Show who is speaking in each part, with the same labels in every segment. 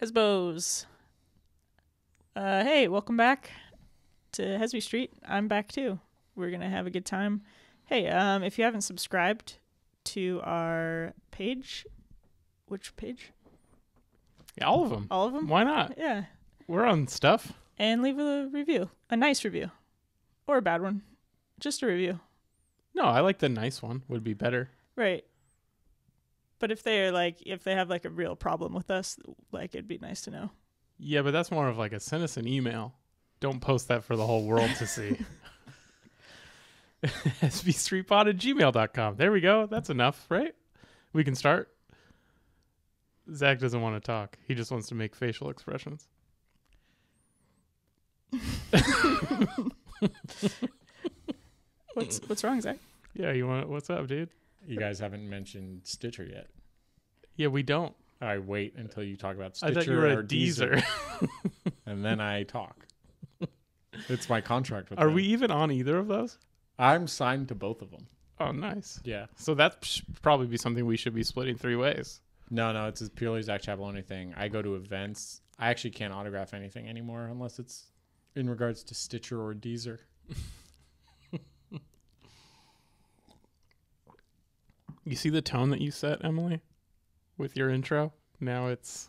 Speaker 1: Hesbos. Uh, hey, welcome back to Hesby Street. I'm back too. We're gonna have a good time. Hey, um, if you haven't subscribed to our page, which page?
Speaker 2: Yeah, all of them.
Speaker 1: All of them.
Speaker 2: Why not?
Speaker 1: Yeah,
Speaker 2: We're on stuff.
Speaker 1: and leave a review, a nice review, or a bad one, just a review.
Speaker 2: No, I like the nice one. Would be better.
Speaker 1: Right. But if they are like, if they have like a real problem with us, like it'd be nice to know.
Speaker 2: Yeah, but that's more of like a send us an email. Don't post that for the whole world to see. sbstreetpod at gmail.com. There we go. That's enough, right? We can start. Zack doesn't want to talk. He just wants to make facial expressions.
Speaker 1: What's what's wrong, Zack?
Speaker 2: Yeah, you want what's up, dude?
Speaker 3: You guys haven't mentioned Stitcher yet.
Speaker 2: Yeah, we don't.
Speaker 3: I wait until you talk about Stitcher I
Speaker 2: thought you were
Speaker 3: or
Speaker 2: a Deezer.
Speaker 3: and then I talk. it's my contract with
Speaker 2: Are
Speaker 3: them.
Speaker 2: we even on either of those?
Speaker 3: I'm signed to both of them.
Speaker 2: Oh, nice.
Speaker 3: Yeah.
Speaker 2: So that should probably be something we should be splitting three ways.
Speaker 3: No, no, it's a purely Zack Chapaloni thing. I go to events. I actually can't autograph anything anymore unless it's in regards to Stitcher or Deezer.
Speaker 2: You see the tone that you set, Emily, with your intro. Now it's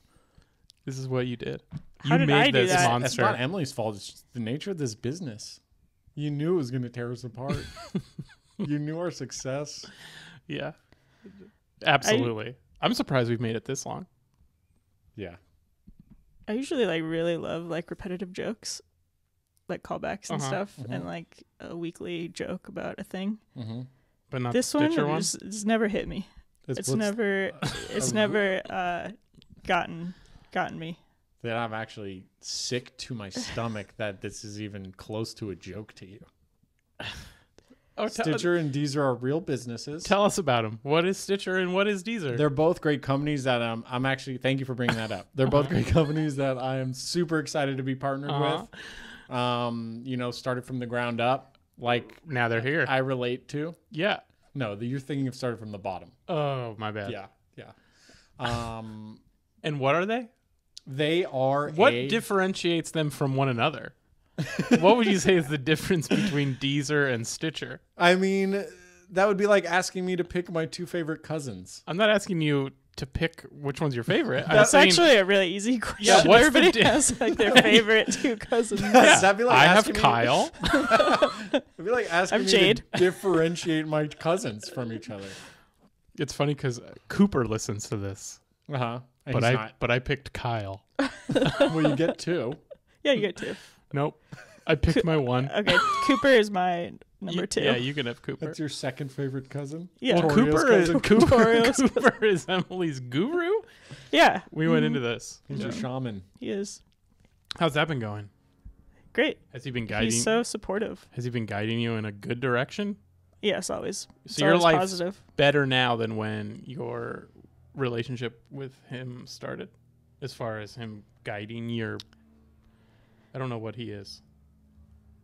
Speaker 2: this is what you did.
Speaker 1: How
Speaker 2: you
Speaker 1: did
Speaker 2: made
Speaker 1: I do
Speaker 2: this
Speaker 1: that?
Speaker 3: It's
Speaker 2: monster.
Speaker 3: not Emily's fault. It's just the nature of this business. You knew it was going to tear us apart. you knew our success.
Speaker 2: yeah, absolutely. I'm surprised we've made it this long.
Speaker 3: Yeah.
Speaker 1: I usually like really love like repetitive jokes, like callbacks and
Speaker 2: Uh-huh,
Speaker 1: stuff,
Speaker 3: mhm.
Speaker 1: and like a weekly joke about a thing.
Speaker 3: Mm-hmm.
Speaker 2: But not
Speaker 1: this
Speaker 2: the
Speaker 1: one,
Speaker 2: Stitcher one.
Speaker 1: It's, it's never hit me. It's, never, it's never uh, gotten gotten me.
Speaker 3: that I'm actually sick to my stomach that this is even close to a joke to you.
Speaker 2: Oh, tell,
Speaker 3: Stitcher and Deezer are real businesses.
Speaker 2: tell us about them. What is Stitcher and what is Deezer?
Speaker 3: They're both great companies that um, I'm actually thank you for bringing that up. They're both great companies that I am super excited to be partnered
Speaker 2: Uh-huh.
Speaker 3: with. Um, you know, started from the ground up, like
Speaker 2: now they're here.
Speaker 3: I relate to.
Speaker 2: yeah.
Speaker 3: No, the, you're thinking of started from the bottom.
Speaker 2: Oh, my bad.
Speaker 3: Yeah, yeah. Um,
Speaker 2: And what are they?
Speaker 3: they are
Speaker 2: What
Speaker 3: a,
Speaker 2: differentiates them from one another? what would you say is the difference between Deezer and Stitcher?
Speaker 3: I mean, that would be like asking me to pick my two favorite cousins.
Speaker 2: I'm not asking you to pick which one's your favorite. I'm
Speaker 1: That's
Speaker 2: saying-
Speaker 1: actually a really easy question.
Speaker 2: Yeah, what's the
Speaker 1: Everybody
Speaker 2: di-
Speaker 1: has like their favorite two cousins.
Speaker 3: That'd be like
Speaker 2: I have
Speaker 3: me-
Speaker 2: Kyle.
Speaker 3: It'd be like asking
Speaker 1: I'm
Speaker 3: me
Speaker 1: Jade.
Speaker 3: to differentiate my cousins from each other.
Speaker 2: It's funny because Cooper listens to this,
Speaker 3: Uh huh.
Speaker 2: but I but I picked Kyle.
Speaker 3: well, you get two.
Speaker 1: Yeah, you get two.
Speaker 2: Nope, I picked my one.
Speaker 1: Okay, Cooper is my number
Speaker 2: You-
Speaker 1: two.
Speaker 2: Yeah, you can have Cooper.
Speaker 3: That's your second favorite cousin.
Speaker 1: Yeah.
Speaker 2: well,
Speaker 3: Torio's
Speaker 2: Cooper is
Speaker 3: cousin.
Speaker 2: Cooper, Cooper is Emily's guru.
Speaker 1: yeah,
Speaker 2: We went into this.
Speaker 3: He's your shaman.
Speaker 1: he is
Speaker 2: How's that been going?
Speaker 1: great.
Speaker 2: Has he been guiding?
Speaker 1: He's so supportive.
Speaker 2: has he been guiding you in a good direction?
Speaker 1: Yes, always. It's
Speaker 2: So your
Speaker 1: always
Speaker 2: life's
Speaker 1: positive.
Speaker 2: better now than when your relationship with him started, as far as him guiding your. I don't know what he is.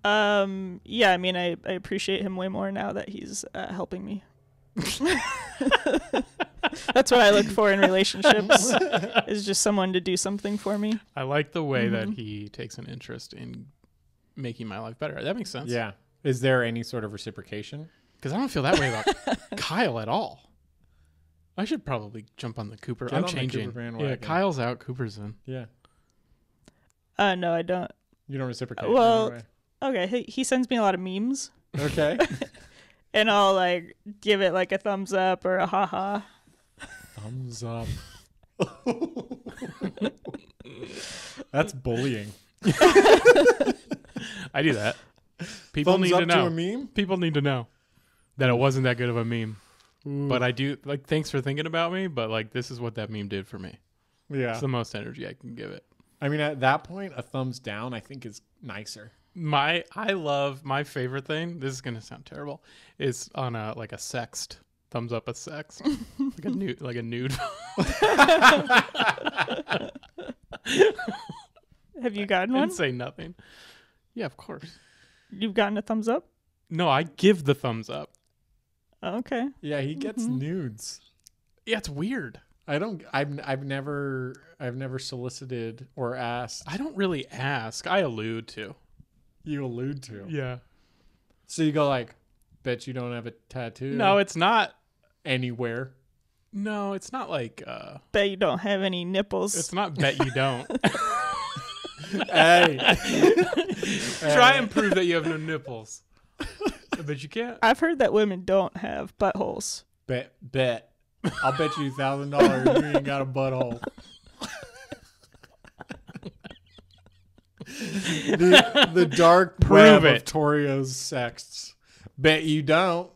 Speaker 1: Um, yeah, I mean, I, I appreciate him way more now that he's uh, helping me. That's what I look for in relationships is just someone to do something for me.
Speaker 2: I like the way that
Speaker 1: Mhm.
Speaker 2: he takes an interest in making my life better. That makes sense.
Speaker 3: Yeah. Is there any sort of reciprocation?
Speaker 2: Because I don't feel that way about Kyle at all. I should probably jump on the Cooper.
Speaker 3: Get
Speaker 2: I'm changing.
Speaker 3: Cooper
Speaker 2: yeah,
Speaker 3: bandwagon.
Speaker 2: Kyle's out. Cooper's in.
Speaker 3: Yeah.
Speaker 1: Uh, no, I don't.
Speaker 3: You don't reciprocate. in
Speaker 1: Well-
Speaker 3: any way.
Speaker 1: Okay, he, he sends me a lot of memes,
Speaker 3: Okay.
Speaker 1: and I'll like give it like a thumbs up or a haha.
Speaker 3: Thumbs up. That's bullying.
Speaker 2: I do that. People
Speaker 3: Thumbs
Speaker 2: need
Speaker 3: up
Speaker 2: to know.
Speaker 3: a meme.
Speaker 2: People need to know that it wasn't that good of a meme. But I do like. Thanks for thinking about me. But like, this is what that meme did for me.
Speaker 3: yeah.
Speaker 2: It's the most energy I can give it.
Speaker 3: I mean, at that point, a thumbs down, I think, is nicer.
Speaker 2: My I love my favorite thing. This is gonna sound terrible. Is on a like a sext thumbs up a sext like a nude like a nude.
Speaker 1: Have you gotten
Speaker 2: and
Speaker 1: one?
Speaker 2: say nothing. Yeah, of course.
Speaker 1: You've gotten a thumbs up?
Speaker 2: No, I give the thumbs up.
Speaker 1: Okay.
Speaker 3: Yeah, he gets
Speaker 1: Mhm.
Speaker 3: nudes.
Speaker 2: Yeah, it's weird.
Speaker 3: I don't. I've I've never I've never solicited or asked.
Speaker 2: I don't really ask. I allude to.
Speaker 3: You allude to.
Speaker 2: Yeah.
Speaker 3: So you go like, bet you don't have a tattoo.
Speaker 2: No, it's not.
Speaker 3: anywhere.
Speaker 2: No, it's not like. uh
Speaker 1: Bet you don't have any nipples.
Speaker 2: It's not bet you don't.
Speaker 3: hey,
Speaker 2: Try and prove that you have no nipples. But you can't.
Speaker 1: I've heard that women don't have buttholes.
Speaker 3: bet bet. I'll bet you thousand dollars you ain't got a butthole. The, the dark
Speaker 2: Prove
Speaker 3: web of. Torio's sexts. Bet you don't.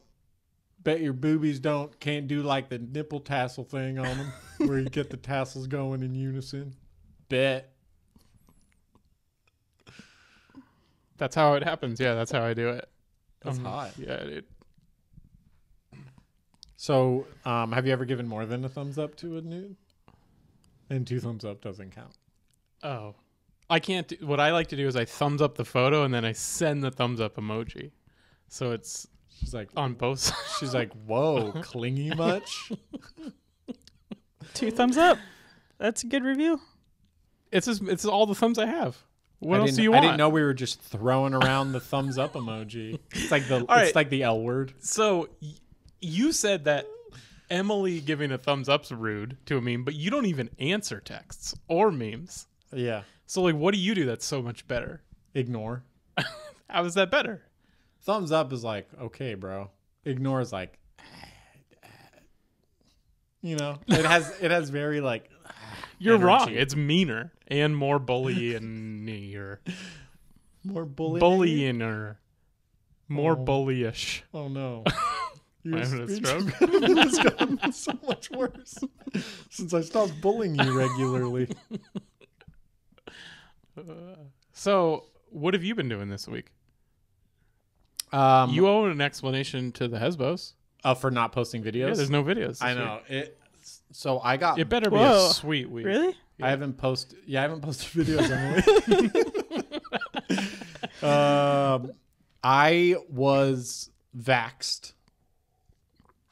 Speaker 3: Bet your boobies don't. Can't do like the nipple tassel thing on them, where you get the tassels going in unison. Bet.
Speaker 2: That's how it happens. Yeah, that's how I do it.
Speaker 3: That's
Speaker 2: Um,
Speaker 3: hot.
Speaker 2: Yeah, dude.
Speaker 3: So, um, have you ever given more than a thumbs up to a nude? And two thumbs up doesn't count.
Speaker 2: Oh, I can't. Do, what I like to do is I thumbs up the photo and then I send the thumbs up emoji. So it's
Speaker 3: She's like,
Speaker 2: on both sides.
Speaker 3: she's like, whoa, clingy much?
Speaker 1: Two thumbs up. That's a good review.
Speaker 2: It's just, it's all the thumbs I have. What
Speaker 3: I
Speaker 2: else
Speaker 3: didn't,
Speaker 2: do you want?
Speaker 3: I didn't know we were just throwing around the thumbs up emoji. It's like the it's
Speaker 2: right.
Speaker 3: like the L word.
Speaker 2: So y- you said that Emily giving a thumbs up's rude to a meme, but you don't even answer texts or memes.
Speaker 3: Yeah.
Speaker 2: So like, what do you do that's so much better?
Speaker 3: Ignore.
Speaker 2: How is that better?
Speaker 3: Thumbs up is like, okay, bro. Ignore is like you know, it has it has very like
Speaker 2: You're
Speaker 3: Energy.
Speaker 2: wrong. It's meaner and more bullying
Speaker 3: more bullying.
Speaker 2: bullying more
Speaker 3: Oh.
Speaker 2: bullyish.
Speaker 3: Oh no.
Speaker 2: I having a stroke?
Speaker 3: has gotten so much worse since I stopped bullying you regularly.
Speaker 2: So, what have you been doing this week?
Speaker 3: Um,
Speaker 2: you owe an explanation to the Hesbos.
Speaker 3: uh, for not posting
Speaker 2: Yeah,
Speaker 3: videos.
Speaker 2: there's no videos. this
Speaker 3: I
Speaker 2: week.
Speaker 3: know it. So I got.
Speaker 2: It better be
Speaker 1: Whoa.
Speaker 2: a sweet week.
Speaker 1: Really?
Speaker 3: I haven't posted. Yeah, I haven't posted videos. Emily. um, I was vaxxed,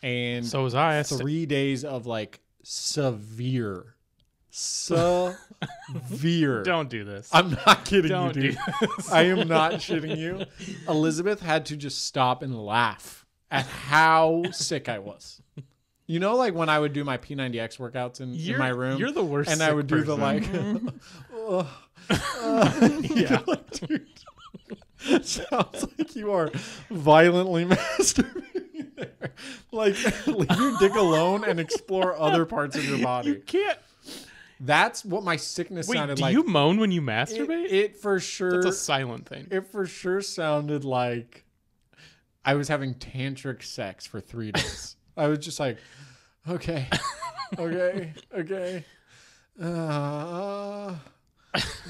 Speaker 3: and
Speaker 2: So was I. I
Speaker 3: three days of like severe, severe.
Speaker 2: Don't do this.
Speaker 3: I'm not kidding
Speaker 2: Don't
Speaker 3: you,
Speaker 2: do
Speaker 3: dude.
Speaker 2: this.
Speaker 3: I am not shitting you. Elizabeth had to just stop and laugh at how sick I was. You know, like when I would do my P90X workouts in, in my room,
Speaker 2: You're the worst.
Speaker 3: and I would do the like, uh,
Speaker 2: Yeah.
Speaker 3: dude. Sounds like you are violently masturbating there. Like, leave your dick alone and explore other parts of your body.
Speaker 2: You can't.
Speaker 3: That's what my sickness
Speaker 2: Wait,
Speaker 3: sounded
Speaker 2: do
Speaker 3: like.
Speaker 2: you moan when you masturbate?
Speaker 3: it for sure.
Speaker 2: That's a silent thing.
Speaker 3: it for sure sounded like I was having tantric sex for three days. I was just like, okay, okay, okay. Uh,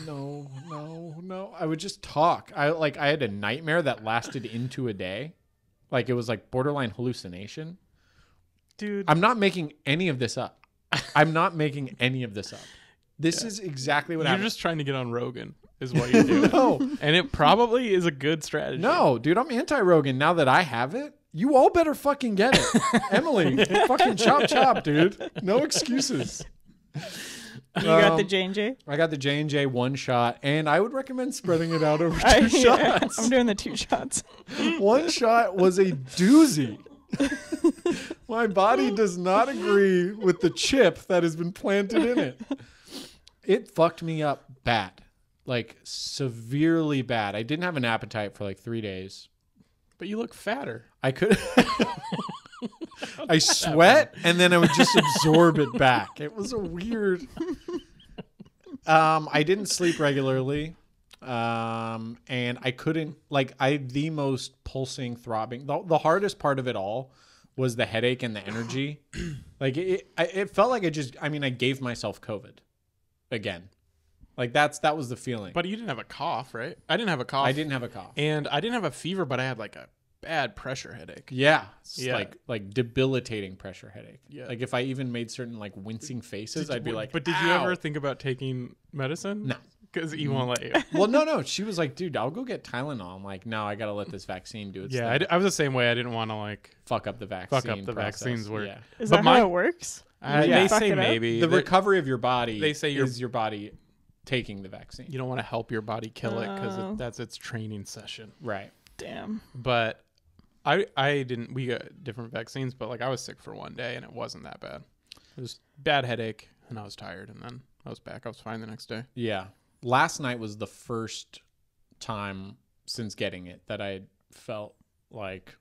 Speaker 3: no, no, no. I would just talk. I like I had a nightmare that lasted into a day. Like it was like borderline hallucination.
Speaker 2: Dude,
Speaker 3: I'm not making any of this up. I'm not making any of this up. This is exactly what
Speaker 2: you're
Speaker 3: happened.
Speaker 2: just trying to get on Rogan, is what you're doing.
Speaker 3: no,
Speaker 2: and it probably is a good strategy.
Speaker 3: No, dude, I'm anti Rogan now that I have it. You all better fucking get it. Emily, fucking chop chop, dude. No excuses.
Speaker 1: You got the
Speaker 3: Um,
Speaker 1: J and J.
Speaker 3: I got the J and J one shot, and I would recommend spreading it out over two
Speaker 1: I-
Speaker 3: shots.
Speaker 1: I'm doing the two shots.
Speaker 3: one shot was a doozy. My body does not agree with the chip that has been planted in it. It fucked me up bad, like severely bad. I didn't have an appetite for like three days.
Speaker 2: But you look fatter.
Speaker 3: I could. I sweat and then I would just absorb it back. It was a weird. Um, I didn't sleep regularly, um, and I couldn't like I the most pulsing, throbbing. The, the hardest part of it all was the headache and the energy. like it, I, it felt like I just. I mean, I gave myself COVID again. Like that's that was the feeling.
Speaker 2: But you didn't have a cough, right? I didn't have a cough.
Speaker 3: I didn't have a cough.
Speaker 2: And I didn't have a fever, but I had like a bad pressure headache.
Speaker 3: Yeah,
Speaker 2: Yeah.
Speaker 3: like like debilitating pressure headache.
Speaker 2: Yeah.
Speaker 3: like if I even made certain like wincing faces, I'd be like,
Speaker 2: But did you ever think about taking medicine?
Speaker 3: No.
Speaker 2: Because he won't let you.
Speaker 3: well, no, no. She was like, dude, I'll go get Tylenol. I'm like, no, I gotta let this vaccine do its
Speaker 2: yeah, I,
Speaker 3: thing.
Speaker 2: d- I was the same way. I didn't want to like.
Speaker 3: fuck up the vaccine.
Speaker 2: Fuck up the
Speaker 3: process.
Speaker 2: vaccines work.
Speaker 3: Yeah.
Speaker 1: Is
Speaker 2: But
Speaker 1: that
Speaker 2: my-
Speaker 1: how it works?
Speaker 2: Uh,
Speaker 3: Yeah.
Speaker 2: They
Speaker 1: Fuck
Speaker 2: say
Speaker 1: it up?
Speaker 2: maybe.
Speaker 3: the
Speaker 2: They-
Speaker 3: recovery of your body
Speaker 2: they say you're-
Speaker 3: is your body taking the vaccine.
Speaker 2: you don't want to help your body kill it
Speaker 1: Oh.
Speaker 2: because that's its training session.
Speaker 3: Right.
Speaker 1: Damn.
Speaker 2: But I I didn't. We got different vaccines, but like I was sick for one day and it wasn't that bad. It was bad headache and I was tired, and then I was back. I was fine the next day.
Speaker 3: Yeah. Last night was the first time since getting it that I felt like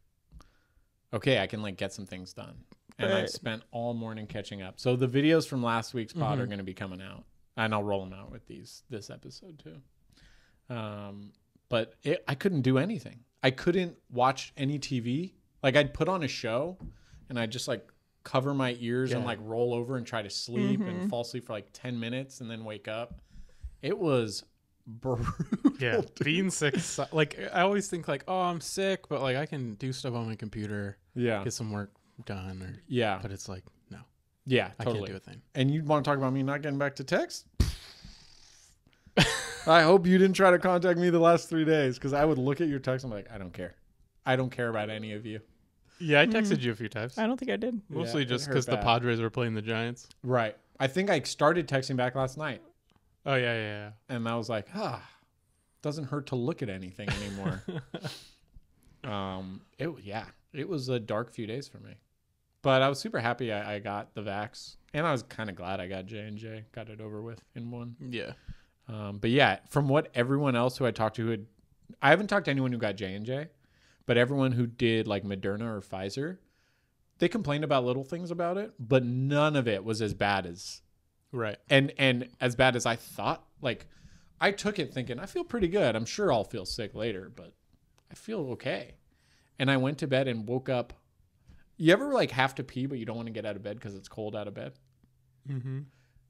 Speaker 3: okay, I can like get some things done. And I spent all morning catching up. So the videos from last week's pod are
Speaker 2: Mhm.
Speaker 3: going to be coming out. And I'll roll them out with these this episode too. Um but it, I couldn't do anything. I couldn't watch any TV. Like I'd put on a show and I'd just like cover my ears and like roll over and try to sleep
Speaker 1: Mhm.
Speaker 3: and fall asleep for like 10 minutes and then wake up. It was brutal.
Speaker 2: Yeah, being sick. Like I always think like, oh, I'm sick, but like I can do stuff on my computer,
Speaker 3: Yeah.
Speaker 2: get some work done, or
Speaker 3: Yeah.
Speaker 2: but it's like no,
Speaker 3: Yeah,
Speaker 2: I can't do a thing.
Speaker 3: And you want to talk about me not getting back to text? I hope you didn't try to contact me the last three days because I would look at your text and be like, I don't care. I don't care about any of you.
Speaker 2: Yeah, I hmm. texted you a few times,
Speaker 1: I don't think I did.
Speaker 2: mostly
Speaker 3: it
Speaker 2: just because the. Padres were playing the Giants.
Speaker 3: Right. I think I started texting back last night
Speaker 2: Oh yeah, yeah, yeah.
Speaker 3: and I was like, ah, doesn't hurt to look at anything anymore. um, it yeah, it was a dark few days for me, but I was super happy I, I got the vax, and I was kind of glad I got J and J, got it over with in one.
Speaker 2: Yeah.
Speaker 3: Um, but yeah, from what everyone else who I talked to who had, I haven't talked to anyone who got J and J, but everyone who did like Moderna or Pfizer, they complained about little things about it, but none of it was as bad as
Speaker 2: Right.
Speaker 3: and and as bad as I thought. Like, I took it thinking I feel pretty good. I'm sure I'll feel sick later, but I feel okay. And I went to bed and woke up. You ever like have to pee, but you don't want to get out of bed because it's cold out of bed?
Speaker 2: Mm-hmm.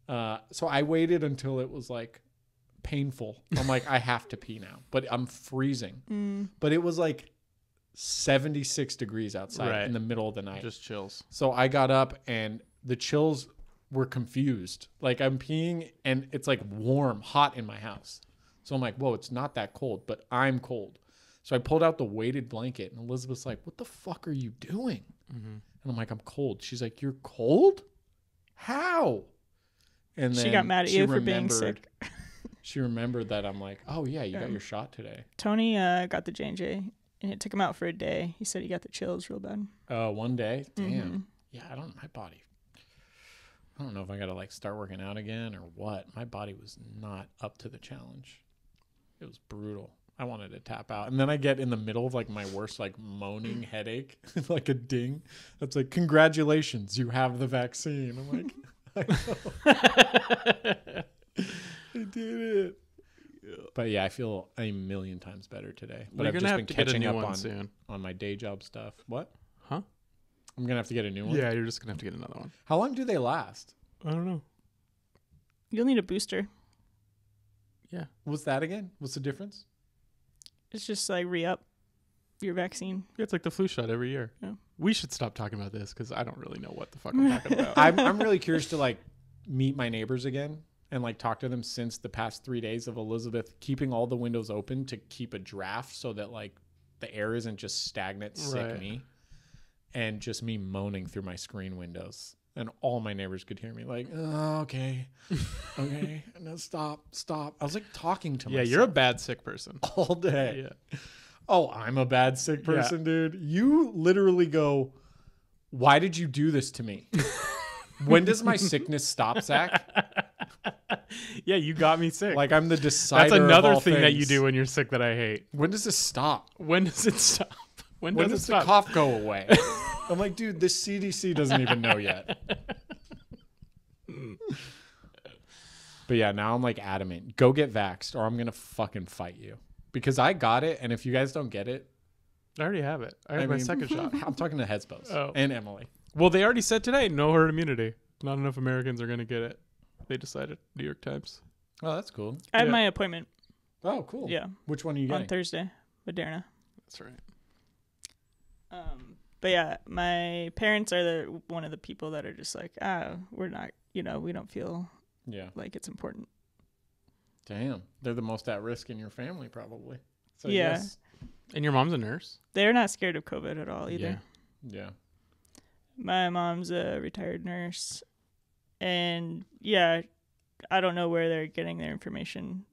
Speaker 3: Uh, so I waited until it was like painful. I'm like, I have to pee now, but I'm freezing.
Speaker 1: Mm.
Speaker 3: But it was like 76 degrees outside
Speaker 2: Right.
Speaker 3: in the middle of the night.
Speaker 2: Just chills.
Speaker 3: So I got up and the chills were confused. Like I'm peeing and it's like warm, hot in my house. So I'm like, whoa, it's not that cold, but I'm cold. So I pulled out the weighted blanket and Elizabeth's like, what the fuck are you doing?
Speaker 2: Mm-hmm.
Speaker 3: And I'm like, I'm cold. She's like, you're cold? How? And
Speaker 1: She got mad at you for being sick.
Speaker 3: She remembered that I'm like, oh yeah, you got
Speaker 1: Um,
Speaker 3: your shot today.
Speaker 1: Tony uh, got the J and J, and it took him out for a day. He said he got the chills real bad.
Speaker 3: Uh, one day. Damn.
Speaker 1: Mhm.
Speaker 3: Yeah, I don't. My body. I don't know if I got to like start working out again or what. My body was not up to the challenge. It was brutal. I wanted to tap out, and then I get in the middle of like my worst like moaning headache, like a ding. That's like, congratulations, you have the vaccine. I'm like, I know. I did it. But yeah, I feel a million times better today. But
Speaker 2: You're
Speaker 3: I've
Speaker 2: gonna
Speaker 3: just
Speaker 2: have
Speaker 3: been catching up on
Speaker 2: soon.
Speaker 3: on my day job stuff. What?
Speaker 2: Huh?
Speaker 3: I'm gonna have to get a new one.
Speaker 2: Yeah, you're just gonna have to get another one.
Speaker 3: How long do they last?
Speaker 2: I don't know.
Speaker 1: You'll need a booster.
Speaker 2: Yeah.
Speaker 3: What's that again? What's the difference?
Speaker 1: It's just like re up your vaccine.
Speaker 2: Yeah, It's like the flu shot every year.
Speaker 1: Yeah.
Speaker 2: We should stop talking about this because I don't really know what the fuck I'm talking about.
Speaker 3: I'm I'm really curious to like meet my neighbors again and like talk to them since the past three days of Elizabeth keeping all the windows open to keep a draft so that like the air isn't just stagnant sick
Speaker 2: Right.
Speaker 3: me and just me moaning through my screen windows and all my neighbors could hear me like oh, okay okay no stop stop I was like talking to
Speaker 2: yeah,
Speaker 3: myself
Speaker 2: you're a bad sick person.
Speaker 3: all day
Speaker 2: Yeah.
Speaker 3: Oh, I'm a bad sick
Speaker 2: Yeah.
Speaker 3: person, dude. You literally go, Why did you do this to me? when does my sickness stop, Zack?
Speaker 2: Yeah, you got me sick.
Speaker 3: Like I'm the decider.
Speaker 2: That's another thing that you do when you're sick that I hate.
Speaker 3: When does this stop?
Speaker 2: When does it stop? When,
Speaker 3: When
Speaker 2: does
Speaker 3: does the cough go away? I'm like, dude, the CDC doesn't even know yet. but yeah, now I'm like adamant. Go get vaxxed or I'm gonna fucking fight you. Because I got it, and if you guys don't get it,
Speaker 2: I already have it. I
Speaker 3: I
Speaker 2: have my
Speaker 3: mean-
Speaker 2: second shot.
Speaker 3: I'm talking to Headspace
Speaker 2: Oh.
Speaker 3: and Emily.
Speaker 2: Well, they already said today no herd immunity. Not enough Americans are going to get it. They decided. New York Times.
Speaker 3: Oh, that's cool.
Speaker 1: I have
Speaker 2: Yeah.
Speaker 1: my appointment.
Speaker 3: Oh, cool.
Speaker 1: Yeah,
Speaker 3: Which one are you getting? on?
Speaker 1: Thursday, Moderna.
Speaker 2: That's right.
Speaker 1: Um, but yeah, my parents are the one of the people that are just like, ah, we're not, you know, we don't feel
Speaker 3: yeah.
Speaker 1: like it's important.
Speaker 3: Damn. They're the most at risk in your family, probably. So
Speaker 1: Yeah.
Speaker 3: yes.
Speaker 2: And your mom's a nurse.
Speaker 1: They're not scared of COVID at all either.
Speaker 3: Yeah.
Speaker 1: My mom's a retired nurse. and yeah, I don't know where they're getting their information.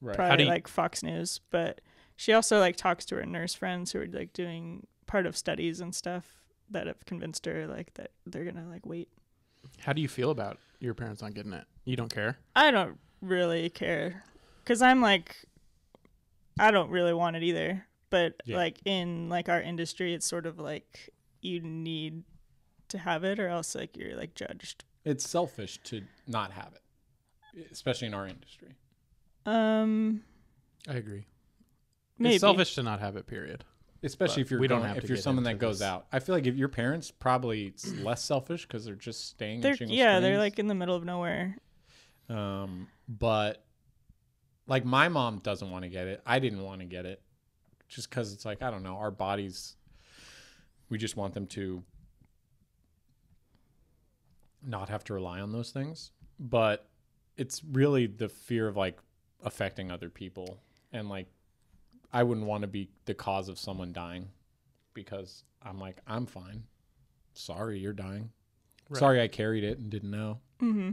Speaker 3: Right.
Speaker 1: Probably
Speaker 2: you-
Speaker 1: like Fox News, but she also like talks to her nurse friends who are like doing part of studies and stuff that have convinced her like that they're gonna like wait.
Speaker 2: How do you feel about your parents not getting it? You don't care?
Speaker 1: I don't really care because I'm like, I don't really want it either. But
Speaker 3: Yeah.
Speaker 1: like in like our industry, it's sort of like you need to have it or else like you're like judged.
Speaker 3: It's selfish to not have it, especially in our industry.
Speaker 1: Um,
Speaker 2: I agree.
Speaker 1: maybe.
Speaker 2: It's selfish to not have it. Period.
Speaker 3: Especially
Speaker 2: But
Speaker 3: if you're
Speaker 2: we don't
Speaker 3: going-
Speaker 2: have
Speaker 3: if
Speaker 2: to
Speaker 3: you're someone that goes
Speaker 2: this.
Speaker 3: out. I feel like if your parents probably it's less selfish because they're just staying.
Speaker 1: They're
Speaker 3: in shingle
Speaker 1: yeah, they're like in the middle of nowhere.
Speaker 3: Um, but like my mom doesn't want to get it. I didn't want to get it just because it's like, I don't know, our bodies, we just want them to not have to rely on those things. But it's really the fear of like affecting other people. And like, I wouldn't want to be the cause of someone dying because I'm like, I'm fine. Sorry, you're dying.
Speaker 2: Right.
Speaker 3: Sorry, I carried it and didn't know.
Speaker 1: hmm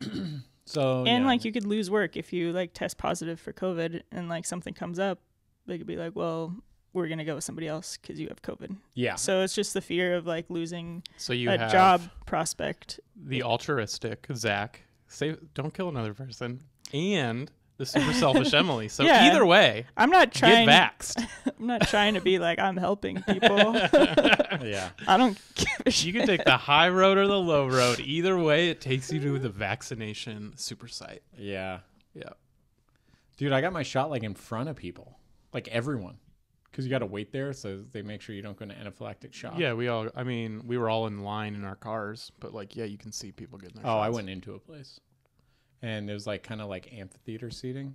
Speaker 3: So
Speaker 1: and
Speaker 3: yeah.
Speaker 1: like you could lose work if you like test positive for COVID and like something comes up, they could be like, well, we're gonna go with somebody else because you have COVID.
Speaker 3: yeah,
Speaker 1: So it's just the fear of like losing
Speaker 2: So you
Speaker 1: a
Speaker 2: have
Speaker 1: job prospect.
Speaker 2: the altruistic Zack. Say, don't kill another person, and the super selfish Emily. So
Speaker 1: Yeah.
Speaker 2: either way,
Speaker 1: I'm not trying.
Speaker 2: get
Speaker 1: trying.
Speaker 2: vaxxed.
Speaker 1: I'm not trying to be like I'm helping people.
Speaker 3: yeah.
Speaker 1: I don't give a
Speaker 2: You can take the high road or the low road. Either way, it takes you to the vaccination super site.
Speaker 3: Yeah.
Speaker 2: Yeah.
Speaker 3: Dude, I got my shot like in front of people, like everyone, because you got to wait there, so they make sure you don't go into anaphylactic shock.
Speaker 2: Yeah, we all. I mean, we were all in line in our cars, but like, yeah, you can see people getting their.
Speaker 3: Oh, I went into a place, and it was like kind of like amphitheater seating,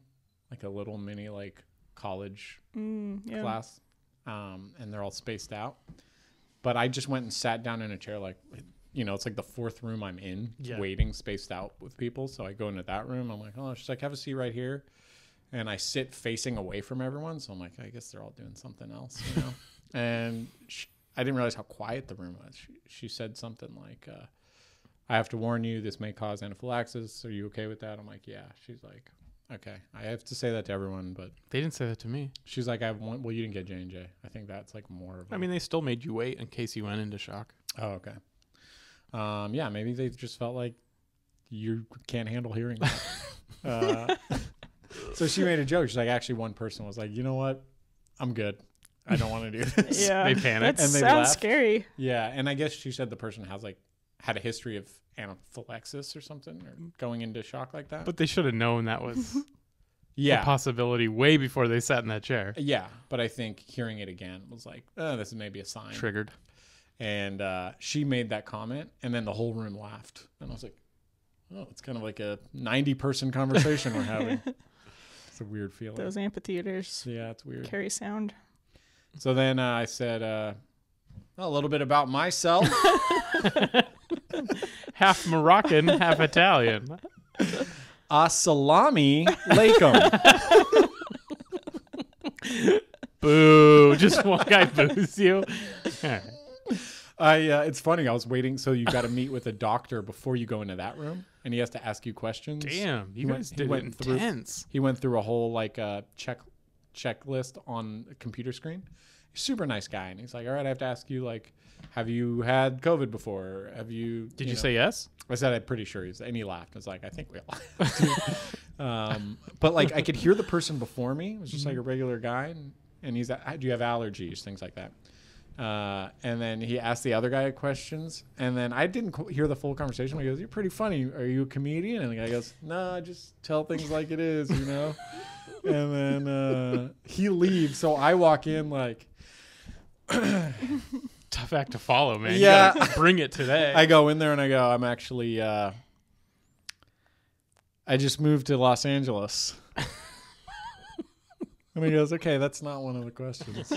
Speaker 3: like a little mini like college
Speaker 1: Mm, yeah.
Speaker 3: class, um, and they're all spaced out. But I just went and sat down in a chair, like, you know, it's like the fourth room I'm in,
Speaker 2: Yeah.
Speaker 3: waiting, spaced out with people. So I go into that room. I'm like, oh, she's like, have a seat right here, and I sit facing away from everyone. So I'm like, I guess they're all doing something else, you know. and she, I didn't realize how quiet the room was. She, she said something like, uh, "I have to warn you, this may cause anaphylaxis. Are you okay with that?" I'm like, "Yeah." She's like, "Okay." I have to say that to everyone, but
Speaker 2: They didn't say that to me.
Speaker 3: She's like, I have one. Well, you didn't get J and J. I think that's like more of. I
Speaker 2: I mean, they still made you wait in case you went into shock.
Speaker 3: oh, okay. Um, yeah, maybe they just felt like you can't handle hearing. That. uh, so she made a joke. She's like, actually, one person was like, you know what, I'm good. I don't want to do this.
Speaker 1: Yeah.
Speaker 2: They panicked.
Speaker 1: That
Speaker 3: And they
Speaker 1: sounds
Speaker 3: laughed.
Speaker 1: scary.
Speaker 3: Yeah, and I guess she said the person has like had a history of anaphylaxis or something, or going into shock like that.
Speaker 2: But they should have known that was a
Speaker 3: yeah,
Speaker 2: possibility way before they sat in that chair.
Speaker 3: yeah. But I think hearing it again was like, oh, this is maybe a sign.
Speaker 2: Triggered.
Speaker 3: and uh, she made that comment, and then the whole room laughed, and I was like, "Oh, it's kind of like a ninety-person conversation we're having." It's a weird feeling.
Speaker 1: Those amphitheaters
Speaker 3: yeah, it's weird.
Speaker 1: carry sound.
Speaker 3: So then uh, I said uh, a little bit about myself.
Speaker 2: Half Moroccan, half Italian.
Speaker 3: Assalamu alaikum.
Speaker 2: Boo! Just one guy boos you. Right.
Speaker 3: I. Uh, it's funny. I was waiting. So you got to meet with a doctor before you go into that room, and he has to ask you questions.
Speaker 2: Damn,
Speaker 3: He
Speaker 2: you
Speaker 3: went-
Speaker 2: guys
Speaker 3: he went
Speaker 2: it
Speaker 3: through-
Speaker 2: intense.
Speaker 3: He went through a whole like uh, check checklist on a computer screen. Super nice guy, and he's like, "All right, I have to ask you like, have you had COVID before? Have you?"
Speaker 2: Did you,
Speaker 3: know?"
Speaker 2: say yes?
Speaker 3: I said, "I'm pretty sure." He's and he laughed. I was like, "I think we all." um, but like, I could hear the person before me. It was just like a regular guy, and, and he's, like, "Do you have allergies?" Things like that. Uh, and then he asked the other guy questions, and then I didn't qu- hear the full conversation. He goes, "You're pretty funny. Are you a comedian?" And the guy goes, "No, I just tell things like it is, you know." and then uh, he leaves, so I walk in like.
Speaker 2: Tough act to follow, man.
Speaker 3: Yeah.
Speaker 2: bring it today.
Speaker 3: I go in there and I go, I'm actually, uh, I just moved to Los Angeles. and he goes, okay, that's not one of the questions.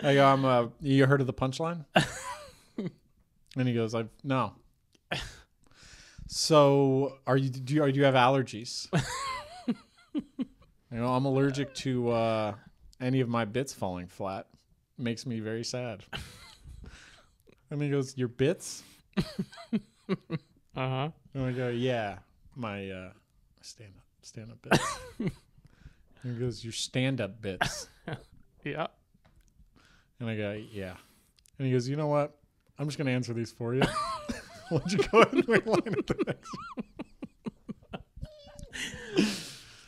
Speaker 3: I go, I'm, uh, you heard of the punchline? and he goes, I've, no. So are you, do you, are, do you have allergies? you know, I'm allergic to, uh, any of my bits falling flat. Makes me very sad. And he goes, Your bits?
Speaker 2: Uh huh.
Speaker 3: And I go, yeah, my uh, stand up, stand up bits. and he goes, your stand up bits.
Speaker 2: Yeah.
Speaker 3: And I go, yeah. And he goes, you know what? I'm just gonna answer these for you. Why don't you go ahead and wait line at the next?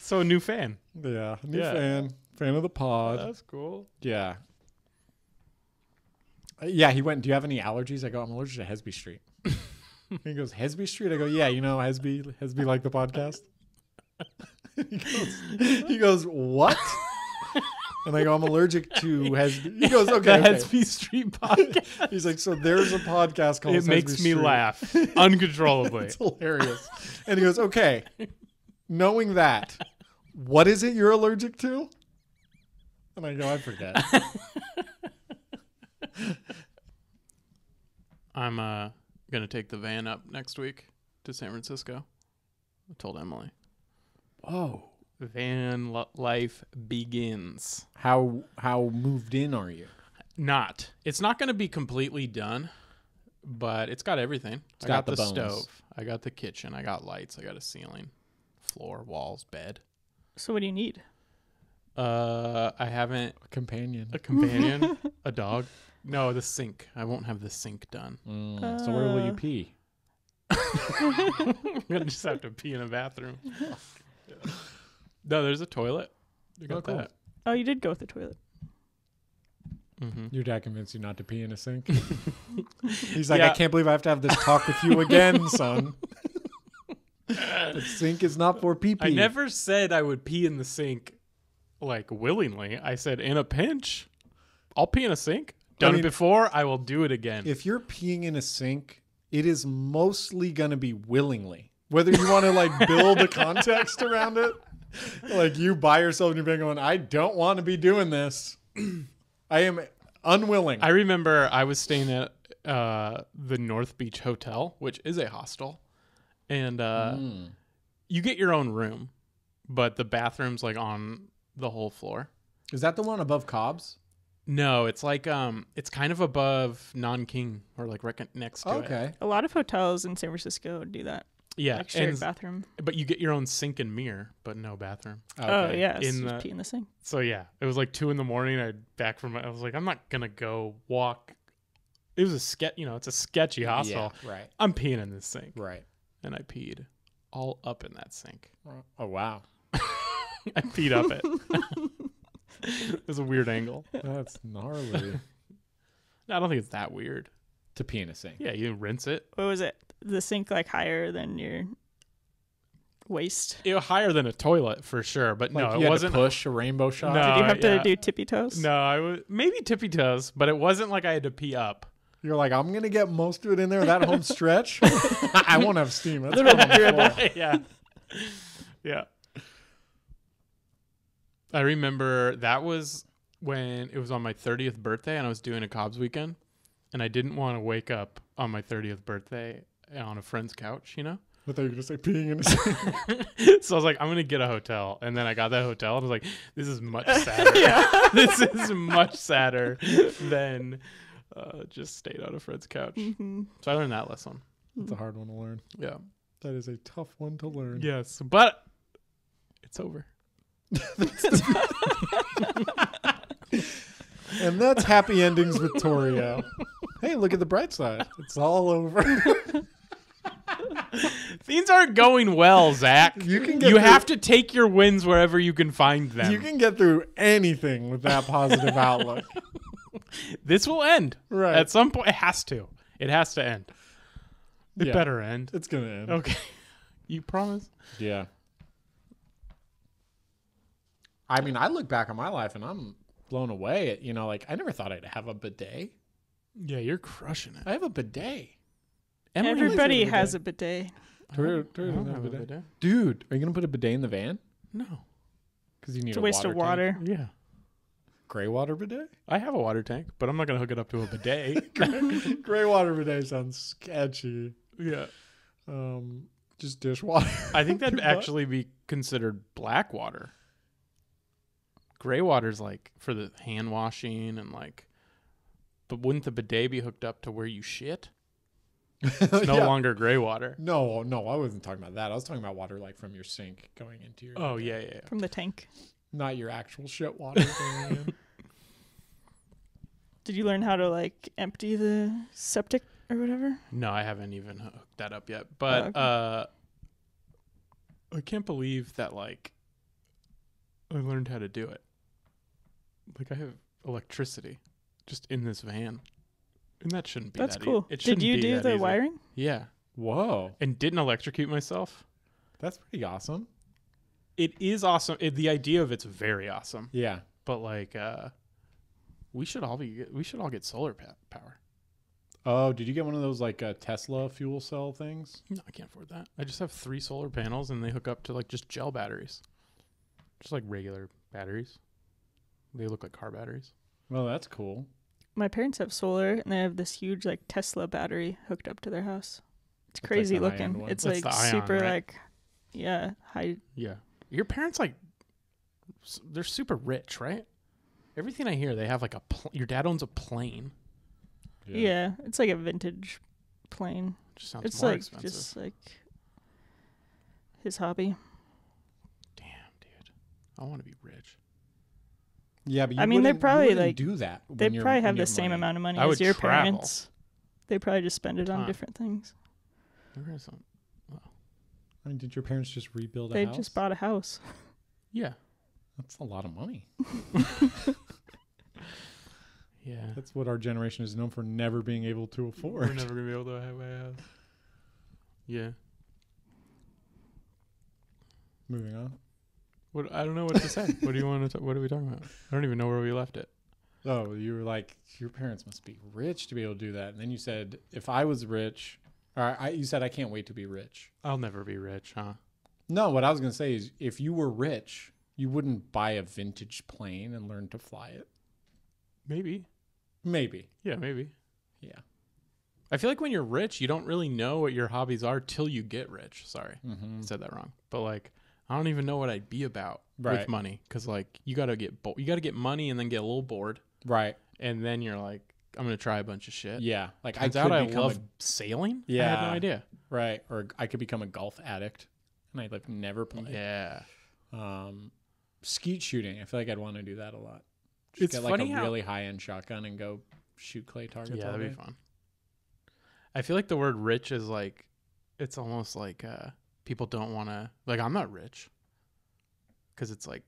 Speaker 2: So a new fan.
Speaker 3: Yeah, new
Speaker 2: Yeah.
Speaker 3: fan, fan of the pod.
Speaker 2: That's cool.
Speaker 3: Yeah. Yeah, he went, Do you have any allergies? I go, I'm allergic to Hesby Street. he goes, Hesby Street? I go, Yeah, you know Hesby, Hesby like the podcast? he, goes, he goes, What? and I go, I'm allergic to Hesby. He goes, Okay.
Speaker 2: the
Speaker 3: okay."
Speaker 2: Hesby Street podcast.
Speaker 3: He's like, So there's a podcast called
Speaker 2: it makes me
Speaker 3: Street."
Speaker 2: laugh uncontrollably.
Speaker 3: It's hilarious. and he goes, Okay, knowing that, what is it you're allergic to? And I go, I forget.
Speaker 2: I'm uh gonna take the van up next week to San Francisco. I told Emily.
Speaker 3: Whoa.
Speaker 2: Van li- life begins.
Speaker 3: How how moved in are you?
Speaker 2: Not. It's not gonna be completely done, but it's got everything. I
Speaker 3: got
Speaker 2: got,
Speaker 3: the
Speaker 2: the, stove. I got the kitchen. I got lights. I got a ceiling, floor, walls, bed.
Speaker 1: So what do you need?
Speaker 2: Uh, I haven't
Speaker 3: A companion.
Speaker 2: a companion, a dog. No, the sink. I won't have the sink done.
Speaker 3: Mm, so where will you
Speaker 1: Uh,
Speaker 3: pee?
Speaker 2: I'm gonna just have to pee in a bathroom. No, there's a toilet. You got
Speaker 3: Oh, cool.
Speaker 2: that.
Speaker 1: Oh, you did go with the toilet.
Speaker 2: Mm-hmm.
Speaker 3: Your dad convinced you not to pee in a sink. He's like, I can't believe I have to have this talk with you again, son. the sink is not for pee pee.
Speaker 2: I never said I would pee in the sink like willingly. I said in a pinch, I'll pee in a sink. Done
Speaker 3: mean-
Speaker 2: it before, I will do it again.
Speaker 3: If you're peeing in a sink, it is mostly gonna be willingly. Whether you want to like build a context around it, like you by yourself in your bed going, I don't want to be doing this. I am unwilling.
Speaker 2: I remember I was staying at uh, the North Beach Hotel, which is a hostel, and uh,
Speaker 3: Mm.
Speaker 2: you get your own room, but the bathroom's like on the whole floor.
Speaker 3: Is that the one above Cobb's?
Speaker 2: No, it's like um, it's kind of above Nanking or like right next to it.
Speaker 3: Okay.
Speaker 1: A lot of hotels in San Francisco do that.
Speaker 2: Yeah,
Speaker 1: Like shared
Speaker 2: and-
Speaker 1: bathroom.
Speaker 2: but you get your own sink and mirror, but no bathroom.
Speaker 1: Oh yeah,
Speaker 2: In
Speaker 1: so
Speaker 2: the-
Speaker 1: just pee in the sink.
Speaker 2: So yeah, it was like two in the morning. I back from I was like, I'm not gonna go walk. It was a sketch, you know, it's a sketchy hostel.
Speaker 3: Yeah, right.
Speaker 2: I'm peeing in this sink,
Speaker 3: Right.
Speaker 2: and I peed all up in that sink.
Speaker 3: Oh wow.
Speaker 2: I peed up it. it was a weird angle.
Speaker 3: That's gnarly.
Speaker 2: No, I don't think it's that weird.
Speaker 3: to pee in a sink.
Speaker 2: Yeah, you rinse it.
Speaker 1: What was it? The sink like higher than your waist.
Speaker 2: It was higher than a toilet for sure, but
Speaker 3: Like
Speaker 2: no,
Speaker 3: you
Speaker 2: it
Speaker 3: had
Speaker 2: wasn't.
Speaker 3: to push a rainbow shot.
Speaker 2: No.
Speaker 1: Did you have
Speaker 2: yeah.
Speaker 1: to do tippy toes?
Speaker 2: No, I was maybe tippy toes, but it wasn't like I had to pee up.
Speaker 3: You're like, I'm gonna get most of it in there. That home stretch, I won't have steam. That's going on the floor.
Speaker 2: yeah. Yeah. I remember that was when it was on my 30th birthday and I was doing a Cobb's weekend and I didn't want to wake up on my 30th birthday on a friend's couch, you know?
Speaker 3: I thought you were gonna say peeing in a
Speaker 2: so I was like, I'm going to get a hotel. And then I got that hotel and I was like, this is much sadder. this is much sadder than uh, just stayed on a friend's couch.
Speaker 1: hmm
Speaker 2: So I learned that lesson.
Speaker 3: It's a hard one to learn.
Speaker 2: Yeah.
Speaker 3: That is a tough one to learn.
Speaker 2: Yes. But it's over.
Speaker 3: And that's happy endings with Torio. hey, look at the bright side. It's all over.
Speaker 2: Things aren't going well, Zack.
Speaker 3: You can
Speaker 2: You
Speaker 3: through-
Speaker 2: have to take your wins wherever you can find them.
Speaker 3: you can get through anything with that positive outlook.
Speaker 2: this will end.
Speaker 3: Right.
Speaker 2: At some point, it has to. It has to end. It
Speaker 3: Yeah.
Speaker 2: better end.
Speaker 3: It's gonna end.
Speaker 2: Okay. You promise?
Speaker 3: Yeah. I mean, I look back on my life and I'm blown away at, you know, like I never thought I'd have a bidet.
Speaker 2: Yeah, you're crushing it.
Speaker 3: I have a bidet.
Speaker 2: Emily
Speaker 1: Everybody
Speaker 3: has a
Speaker 1: has a bidet.
Speaker 3: Torio-
Speaker 2: I don't
Speaker 3: doesn't have
Speaker 2: have
Speaker 3: a
Speaker 2: a
Speaker 3: bidet.
Speaker 2: bidet.
Speaker 3: Dude, are you gonna put a bidet in the van?
Speaker 2: No.
Speaker 3: Because you need
Speaker 1: It's a
Speaker 3: a
Speaker 1: waste of
Speaker 3: tank.
Speaker 1: water.
Speaker 2: Yeah.
Speaker 3: Gray water bidet?
Speaker 2: I have a water tank, but I'm not going to hook it up to a bidet.
Speaker 3: Gray water bidet sounds sketchy.
Speaker 2: yeah.
Speaker 3: Um, just dishwater.
Speaker 2: I think that'd
Speaker 3: What?
Speaker 2: actually be considered black water. Gray water's like for the hand washing and like, but wouldn't the bidet be hooked up to where you shit? It's no
Speaker 3: Yeah.
Speaker 2: longer gray water.
Speaker 3: No, no, I wasn't talking about that. I was talking about water like from your sink going into your.
Speaker 2: Oh yeah, yeah. yeah.
Speaker 1: From the tank.
Speaker 3: Not your actual shit water. going in.
Speaker 1: Did you learn how to like empty the septic or whatever?
Speaker 2: No, I haven't even hooked that up yet. But
Speaker 1: okay.
Speaker 2: uh I can't believe that like I learned how to do it. Like I have electricity just in this van. And that shouldn't be
Speaker 1: That's
Speaker 2: that e-
Speaker 1: cool.
Speaker 2: it
Speaker 1: Did
Speaker 2: shouldn't
Speaker 1: you
Speaker 2: be
Speaker 1: do
Speaker 2: that
Speaker 1: the
Speaker 2: easy.
Speaker 1: wiring?
Speaker 2: Yeah.
Speaker 3: Whoa,
Speaker 2: And didn't electrocute myself.
Speaker 3: that's pretty awesome.
Speaker 2: It is awesome. It, the idea of it's very awesome.
Speaker 3: Yeah.
Speaker 2: But like uh we should all be we should all get solar pa- power.
Speaker 3: Oh, did you get one of those like uh, Tesla fuel cell things?
Speaker 2: No, I can't afford that. I just have three solar panels and they hook up to like just gel batteries. Just like regular batteries. They look like car batteries.
Speaker 3: Well, that's cool.
Speaker 1: My parents have solar and they have this huge like Tesla battery hooked up to their house. It's
Speaker 3: That's like
Speaker 1: crazy
Speaker 3: the
Speaker 1: looking. It's
Speaker 2: That's
Speaker 1: like
Speaker 2: Ion,
Speaker 1: super
Speaker 2: right?
Speaker 1: like yeah, high
Speaker 2: Yeah. Your parents like s- they're super rich, right? Everything I hear, they have like a pl- your dad owns a plane.
Speaker 1: yeah. it's like a vintage plane.
Speaker 2: Just sounds
Speaker 1: it's
Speaker 2: more
Speaker 1: like
Speaker 2: expensive.
Speaker 1: just like his hobby.
Speaker 2: Damn, dude. I want to be rich.
Speaker 3: Yeah, but you
Speaker 1: I mean, they
Speaker 3: wouldn't- you
Speaker 1: probably, like-
Speaker 3: do that.
Speaker 1: They
Speaker 3: when
Speaker 1: probably have
Speaker 3: you
Speaker 1: the same
Speaker 3: money.
Speaker 1: amount of money
Speaker 2: I
Speaker 1: as
Speaker 2: would
Speaker 1: your
Speaker 2: travel.
Speaker 1: parents. They probably just spend it on
Speaker 2: Huh.
Speaker 1: different things.
Speaker 2: My parents don't-
Speaker 3: I mean, did your parents just rebuild a
Speaker 1: They
Speaker 3: house?
Speaker 1: just bought a house.
Speaker 2: Yeah.
Speaker 3: That's a lot of money.
Speaker 2: Yeah.
Speaker 3: That's what our generation is known for never being able to afford.
Speaker 2: We're never gonna be able to have a house. Yeah.
Speaker 3: Moving on.
Speaker 2: What I don't know what to say. what do you want to? T- what are we talking about? I don't even know where we left it.
Speaker 3: Oh, you were like, your parents must be rich to be able to do that. And then you said, if I was rich, or I, you said, I can't wait to be rich.
Speaker 2: I'll never be rich, huh?
Speaker 3: No, what I was going to say is, if you were rich, you wouldn't buy a vintage plane and learn to fly it.
Speaker 2: Maybe.
Speaker 3: Maybe.
Speaker 2: Yeah, maybe.
Speaker 3: Yeah.
Speaker 2: I feel like when you're rich, you don't really know what your hobbies are till you get rich. Sorry,
Speaker 3: Mm-hmm.
Speaker 2: I said that wrong. But like, I don't even know what I'd be about
Speaker 3: Right.
Speaker 2: with money because like you gotta get bo- you gotta get money and then get a little bored,
Speaker 3: Right.
Speaker 2: and then you're like, I'm gonna try a bunch of shit.
Speaker 3: Yeah. Like
Speaker 2: Turns
Speaker 3: I
Speaker 2: out I love
Speaker 3: a,
Speaker 2: sailing. I
Speaker 3: Yeah.
Speaker 2: had no idea.
Speaker 3: right. Or I could become a golf addict and I'd like never play.
Speaker 2: Yeah,
Speaker 3: Um, skeet shooting. I feel like I'd want to do that a lot. Just
Speaker 2: It's
Speaker 3: get like
Speaker 2: funny
Speaker 3: a
Speaker 2: how-
Speaker 3: really high end shotgun and go shoot clay targets.
Speaker 2: yeah, that'd be fun. I feel like the word rich is like, it's almost like uh, people don't want to like. I'm not rich because it's like,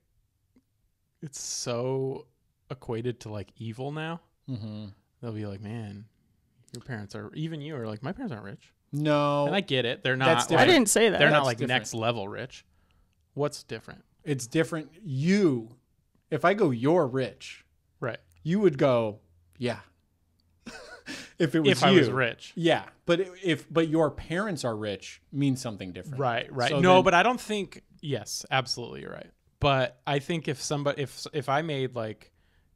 Speaker 2: it's so equated to like evil now.
Speaker 3: Mm-hmm.
Speaker 2: They'll be like, man, your parents are even you are like my parents aren't rich,
Speaker 3: No,
Speaker 2: and I get it. They're
Speaker 3: That's
Speaker 2: not.
Speaker 1: I
Speaker 2: Like,
Speaker 1: didn't say that.
Speaker 2: they're not like
Speaker 3: different.
Speaker 2: next level rich. What's different?
Speaker 3: it's different. You, if I go, you're rich.
Speaker 2: Right.
Speaker 3: You would go, yeah. if it was
Speaker 2: If
Speaker 3: you,
Speaker 2: I was rich.
Speaker 3: yeah. But if but your parents are rich means something different.
Speaker 2: Right, right.
Speaker 3: So
Speaker 2: no,
Speaker 3: then-
Speaker 2: but I don't think. Yes, absolutely, you're right. But I think if somebody, if if I made like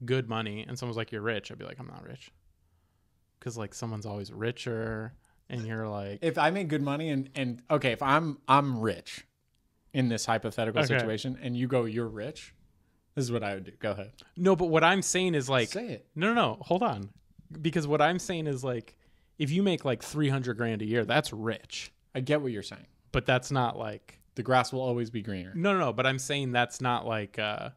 Speaker 2: good money and someone's like, "You're rich," I'd be like, "I'm not rich," because like someone's always richer, and you're like,
Speaker 3: If I make good money and and okay, if I'm I'm rich in this hypothetical
Speaker 2: Okay.
Speaker 3: situation, and you go, you're rich. This is what I would do. Go ahead.
Speaker 2: no. But what I'm saying is like,
Speaker 3: Say it.
Speaker 2: no, no, no. Hold on, because what I'm saying is like, if you make like 300 grand a year, that's rich.
Speaker 3: I get what you're saying.
Speaker 2: But that's not like
Speaker 3: The grass will always be greener.
Speaker 2: no, no, no. But I'm saying that's not like uh,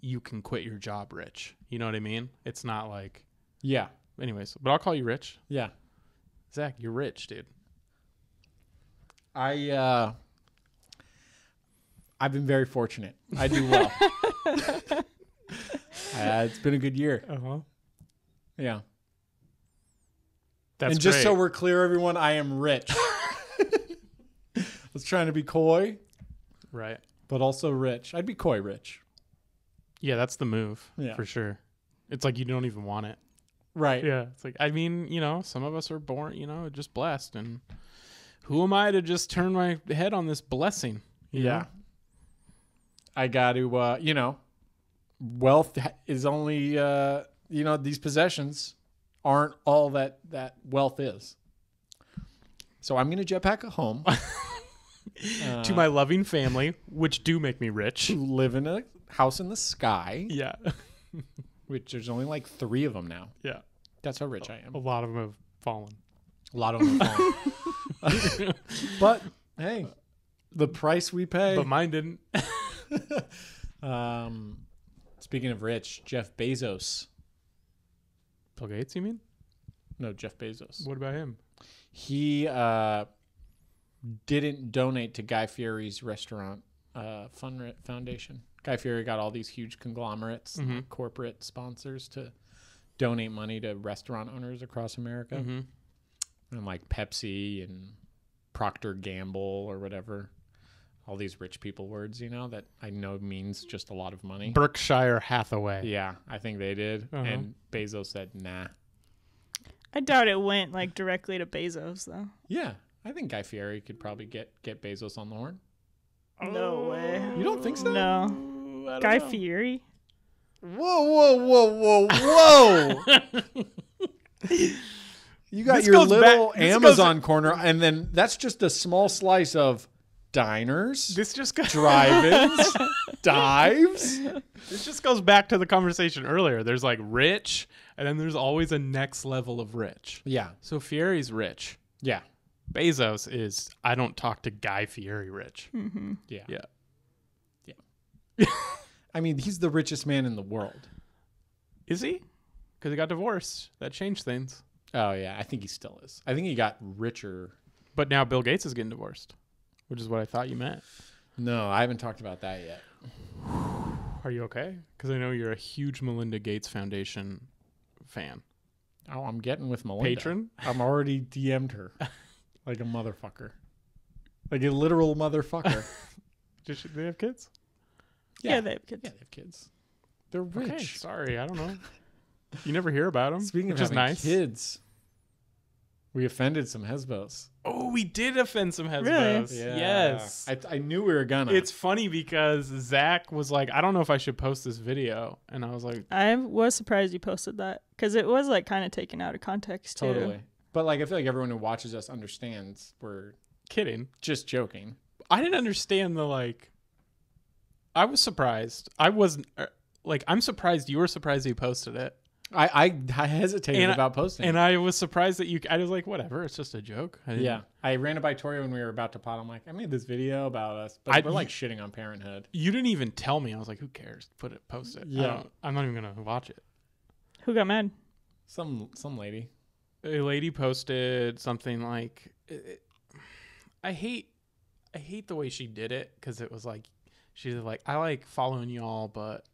Speaker 2: you can quit your job rich. You know what I mean? It's not like.
Speaker 3: Yeah.
Speaker 2: Anyways, but I'll call you rich.
Speaker 3: Yeah.
Speaker 2: Zack, you're rich, dude.
Speaker 3: I uh I've been very fortunate. I do well. uh, it's been a good year.
Speaker 2: Uh-huh.
Speaker 3: Yeah.
Speaker 2: That's
Speaker 3: and just so we're clear, everyone, I am rich. I was trying to be coy,
Speaker 2: right.
Speaker 3: but also rich. I'd be coy rich.
Speaker 2: Yeah, that's the move
Speaker 3: Yeah.
Speaker 2: for sure. It's like you don't even want it.
Speaker 3: Right.
Speaker 2: Yeah. It's like I mean, you know, some of us are born, you know, just blessed and who am I to just turn my head on this blessing?
Speaker 3: Yeah.
Speaker 2: know?
Speaker 3: I got to, uh, you know, wealth is only, uh, you know, these possessions aren't all that that wealth is. So I'm going to jetpack a home. uh,
Speaker 2: to my loving family, which do make me rich.
Speaker 3: live in a house in the sky,
Speaker 2: Yeah.
Speaker 3: which there's only like three of them now.
Speaker 2: yeah.
Speaker 3: That's how rich I
Speaker 2: A
Speaker 3: am.
Speaker 2: A lot of them have fallen.
Speaker 3: A lot of them are falling. but hey, the price we pay.
Speaker 2: but mine didn't.
Speaker 3: um, speaking of rich, Jeff Bezos.
Speaker 2: Bill Gates, you mean?
Speaker 3: No, Jeff Bezos.
Speaker 2: What about him?
Speaker 3: He uh, didn't donate to Guy Fieri's restaurant uh, fund foundation. Guy Fieri got all these huge conglomerates,
Speaker 2: Mhm.
Speaker 3: corporate sponsors to donate money to restaurant owners across America,
Speaker 2: Mm-hmm.
Speaker 3: and like Pepsi and Procter Gamble or whatever. All these rich people words, you know, that I know means just a lot of money.
Speaker 2: Berkshire Hathaway.
Speaker 3: Yeah, I think they did.
Speaker 2: Uh-huh.
Speaker 3: And Bezos said, nah.
Speaker 1: I doubt it went like directly to Bezos though.
Speaker 3: Yeah, I think Guy Fieri could probably get get Bezos on the horn.
Speaker 1: No way.
Speaker 3: You don't think so?
Speaker 1: No.
Speaker 2: Ooh, I don't
Speaker 1: Guy
Speaker 2: know.
Speaker 1: Fieri.
Speaker 3: Whoa, whoa, whoa, whoa, whoa! you got
Speaker 2: This
Speaker 3: your little
Speaker 2: back- this
Speaker 3: Amazon corner, and then that's just a small slice of diners,
Speaker 2: This just goes,
Speaker 3: drive-ins, dives.
Speaker 2: this just goes back to the conversation earlier. There's like rich, and then there's always a next level of rich.
Speaker 3: Yeah,
Speaker 2: So Fieri's rich.
Speaker 3: yeah,
Speaker 2: Bezos is I don't talk to Guy Fieri rich.
Speaker 1: Mm-hmm.
Speaker 3: yeah.
Speaker 2: Yeah.
Speaker 3: I mean, he's the richest man in the world.
Speaker 2: Is he? Because he got divorced. That changed things.
Speaker 3: Oh yeah, I think he still is. I think he got richer.
Speaker 2: But now Bill Gates is getting divorced, which is what I thought you meant.
Speaker 3: No, I haven't talked about that yet.
Speaker 2: Are you okay? Because I know you're a huge Melinda Gates Foundation fan.
Speaker 3: Oh, I'm getting with Melinda.
Speaker 2: Patron?
Speaker 3: I'm already DM'd her like a motherfucker, like a literal motherfucker.
Speaker 2: Does she, they have kids?
Speaker 1: Yeah, they have kids.
Speaker 3: Yeah, they have kids. They're rich.
Speaker 2: Okay, sorry, I don't know. You never hear about them,
Speaker 3: Speaking
Speaker 2: which
Speaker 3: of
Speaker 2: is
Speaker 3: having
Speaker 2: nice.
Speaker 3: kids, we offended some Hesbos.
Speaker 2: Oh, we did offend some
Speaker 1: Really?
Speaker 2: Hesbos. Yes.
Speaker 3: I, I knew we were gonna.
Speaker 2: it's funny because Zack was like, I don't know if I should post this video. And I was like,
Speaker 1: I was surprised you posted that because it was like kind of taken out of context too.
Speaker 3: totally. But like, I feel like everyone who watches us understands we're
Speaker 2: kidding.
Speaker 3: just joking.
Speaker 2: I didn't understand the like. I was surprised. I wasn't uh, like I'm surprised you were surprised you posted it,
Speaker 3: I I, I hesitated
Speaker 2: And I-
Speaker 3: about posting.
Speaker 2: and I was surprised that you. I was like, whatever, it's just a joke. I
Speaker 3: yeah, I ran it by Tori when we were about to pot. I'm like, I made this video about us, but
Speaker 2: I-
Speaker 3: we're like shitting on parenthood.
Speaker 2: you didn't even tell me. I was like, who cares? Put it, post it.
Speaker 3: Yeah.
Speaker 2: I'm not even gonna watch it.
Speaker 1: Who got mad?
Speaker 3: Some some lady.
Speaker 2: A lady posted something like, it- it- I hate, I hate the way she did it because it was like, she's like, I like following y'all, but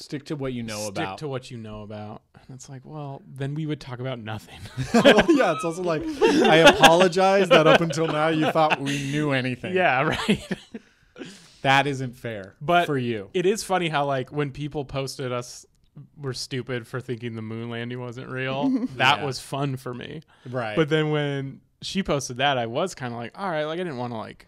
Speaker 3: Stick to what you know about.
Speaker 2: stick
Speaker 3: about.
Speaker 2: to what you know about. And it's like, well, then we would talk about nothing.
Speaker 3: yeah, it's also like I apologize that up until now you thought we knew anything.
Speaker 2: yeah, right.
Speaker 3: that isn't fair.
Speaker 2: But-
Speaker 3: for you,
Speaker 2: it is funny how like when people posted us were stupid for thinking the moon landing wasn't real, that
Speaker 3: Yeah.
Speaker 2: was fun for me.
Speaker 3: right?
Speaker 2: But then when she posted that, I was kind of like, all right, like I didn't want to like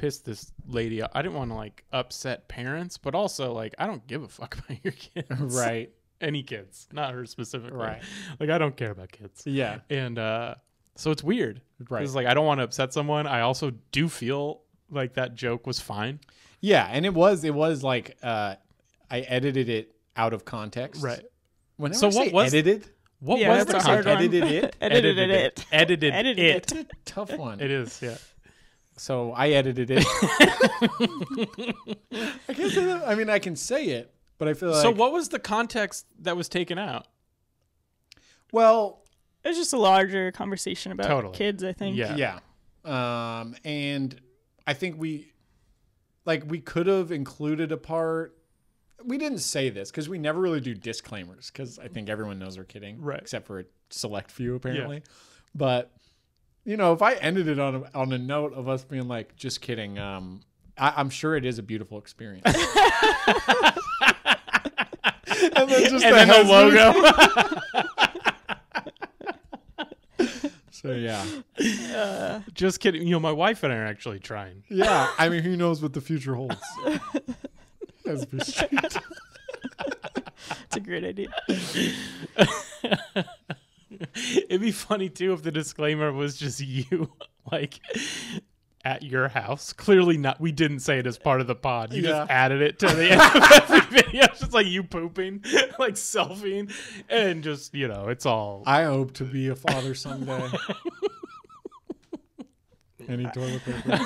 Speaker 2: piss this lady. Up. I didn't want to like upset parents, but also like I don't give a fuck about your kids,
Speaker 3: right,
Speaker 2: Any kids, not her specifically.
Speaker 3: right,
Speaker 2: Like I don't care about kids,
Speaker 3: yeah,
Speaker 2: and uh so it's weird.
Speaker 3: right.
Speaker 2: It's like I don't want to upset someone. I also do feel like that joke was fine.
Speaker 3: Yeah, and it was it was like uh I edited it out of context. Whenever
Speaker 2: So
Speaker 3: I
Speaker 2: what was-
Speaker 3: edited?
Speaker 2: What
Speaker 1: yeah,
Speaker 2: was
Speaker 1: that's
Speaker 2: the
Speaker 1: a hard
Speaker 2: context?
Speaker 1: one.
Speaker 3: Edited it?
Speaker 1: Edited it.
Speaker 2: Edited,
Speaker 1: Edited
Speaker 2: it.
Speaker 1: it.
Speaker 3: It's a tough one.
Speaker 2: It is, yeah.
Speaker 3: So I edited it. I can't say that. I mean, I can say it, but I feel like
Speaker 2: so what was the context that was taken out?
Speaker 3: well,
Speaker 1: It was just a larger conversation about
Speaker 2: Totally.
Speaker 1: kids. I think.
Speaker 2: Yeah.
Speaker 3: yeah. Um, and I think we like we could have included a part. We didn't say this because we never really do disclaimers because I think everyone knows we're kidding,
Speaker 2: Right.
Speaker 3: Except for a select few, apparently. But you know, if I ended it on a, on a note of us being like, "Just kidding," um, I, I'm sure it is a beautiful experience. and then just
Speaker 2: and
Speaker 3: the
Speaker 2: then the logo.
Speaker 3: So yeah,
Speaker 1: Uh,
Speaker 2: Just kidding. You know, my wife and I are actually trying.
Speaker 3: yeah. I mean, who knows what the future holds? As we speak.
Speaker 1: it's a great idea.
Speaker 2: It'd be funny too if the disclaimer was just you, like at your house. Clearly not. We didn't say it as part of the pod. You
Speaker 3: Yeah.
Speaker 2: just added it to the end of every video. It's just like you pooping, like selfieing, and just you know, it's all.
Speaker 3: I hope to be a father someday. Any toilet paper?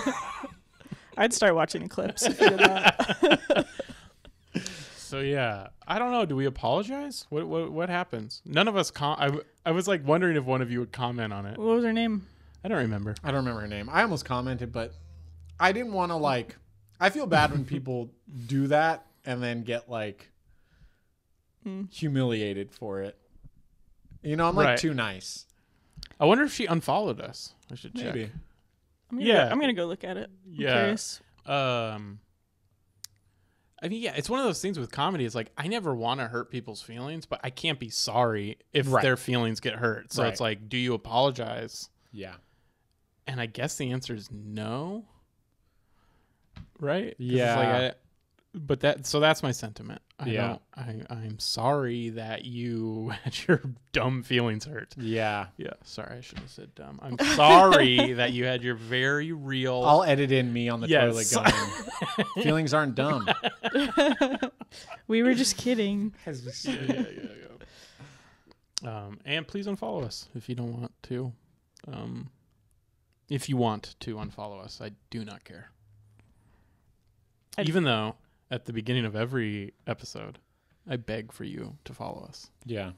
Speaker 1: I'd start watching the clips if you did that.
Speaker 2: So yeah, I don't know. Do we apologize? What what what happens? None of us. Com- I w- I was like wondering if one of you would comment on it.
Speaker 1: what was her name?
Speaker 2: I don't remember.
Speaker 3: I don't remember her name. I almost commented, but I didn't want to like. I feel bad when people do that and then get like humiliated for it. You know, I'm like
Speaker 2: Right.
Speaker 3: too nice.
Speaker 2: I wonder if she unfollowed us. I should check.
Speaker 3: Maybe.
Speaker 1: I'm gonna
Speaker 2: Yeah.
Speaker 1: go, I'm gonna go look at it. I'm
Speaker 2: Yeah.
Speaker 1: curious.
Speaker 2: Um, I mean, yeah, it's one of those things with comedy. It's like I never want to hurt people's feelings, but I can't be sorry if
Speaker 3: Right.
Speaker 2: their feelings get hurt. So
Speaker 3: Right.
Speaker 2: it's like, do you apologize?
Speaker 3: Yeah.
Speaker 2: And I guess the answer is no. Right?
Speaker 3: Yeah.
Speaker 2: Like I, but that so that's my sentiment. I
Speaker 3: Yeah.
Speaker 2: don't, I I'm sorry that you had your dumb feelings hurt.
Speaker 3: Yeah.
Speaker 2: Yeah, sorry, I should have said dumb. I'm sorry that you had your very real.
Speaker 3: I'll edit in me on the
Speaker 2: Yes.
Speaker 3: toilet going. Feelings aren't dumb.
Speaker 1: We were just kidding.
Speaker 2: yeah, yeah, yeah, yeah. Um, and please unfollow us if you don't want to. Um, if you want to unfollow us, I do not care.
Speaker 1: I'd-
Speaker 2: Even though at the beginning of every episode, I beg for you to follow us.
Speaker 3: Yeah.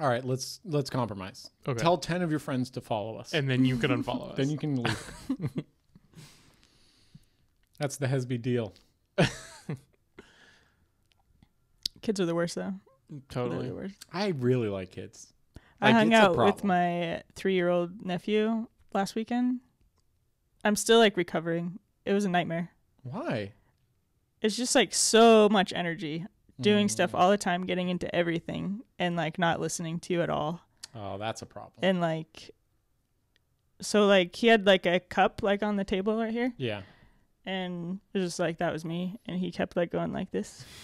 Speaker 3: All right, let's let's compromise.
Speaker 2: Okay.
Speaker 3: Tell ten of your friends to follow us.
Speaker 2: and then you can unfollow us.
Speaker 3: then you can leave. That's the Hesby deal.
Speaker 1: Kids are the worst though.
Speaker 2: Totally.
Speaker 1: the worst.
Speaker 3: I really like kids.
Speaker 1: I
Speaker 3: Like,
Speaker 1: hung out with my three-year-old nephew last weekend. I'm still like recovering. It was a nightmare.
Speaker 3: Why?
Speaker 1: It's just like so much energy, doing
Speaker 3: Mm.
Speaker 1: stuff all the time, getting into everything, and like not listening to you at all.
Speaker 3: Oh, that's a problem.
Speaker 1: And like, so like he had like a cup like on the table right here,
Speaker 3: yeah.
Speaker 1: and it was just like that was me, and he kept like going like this.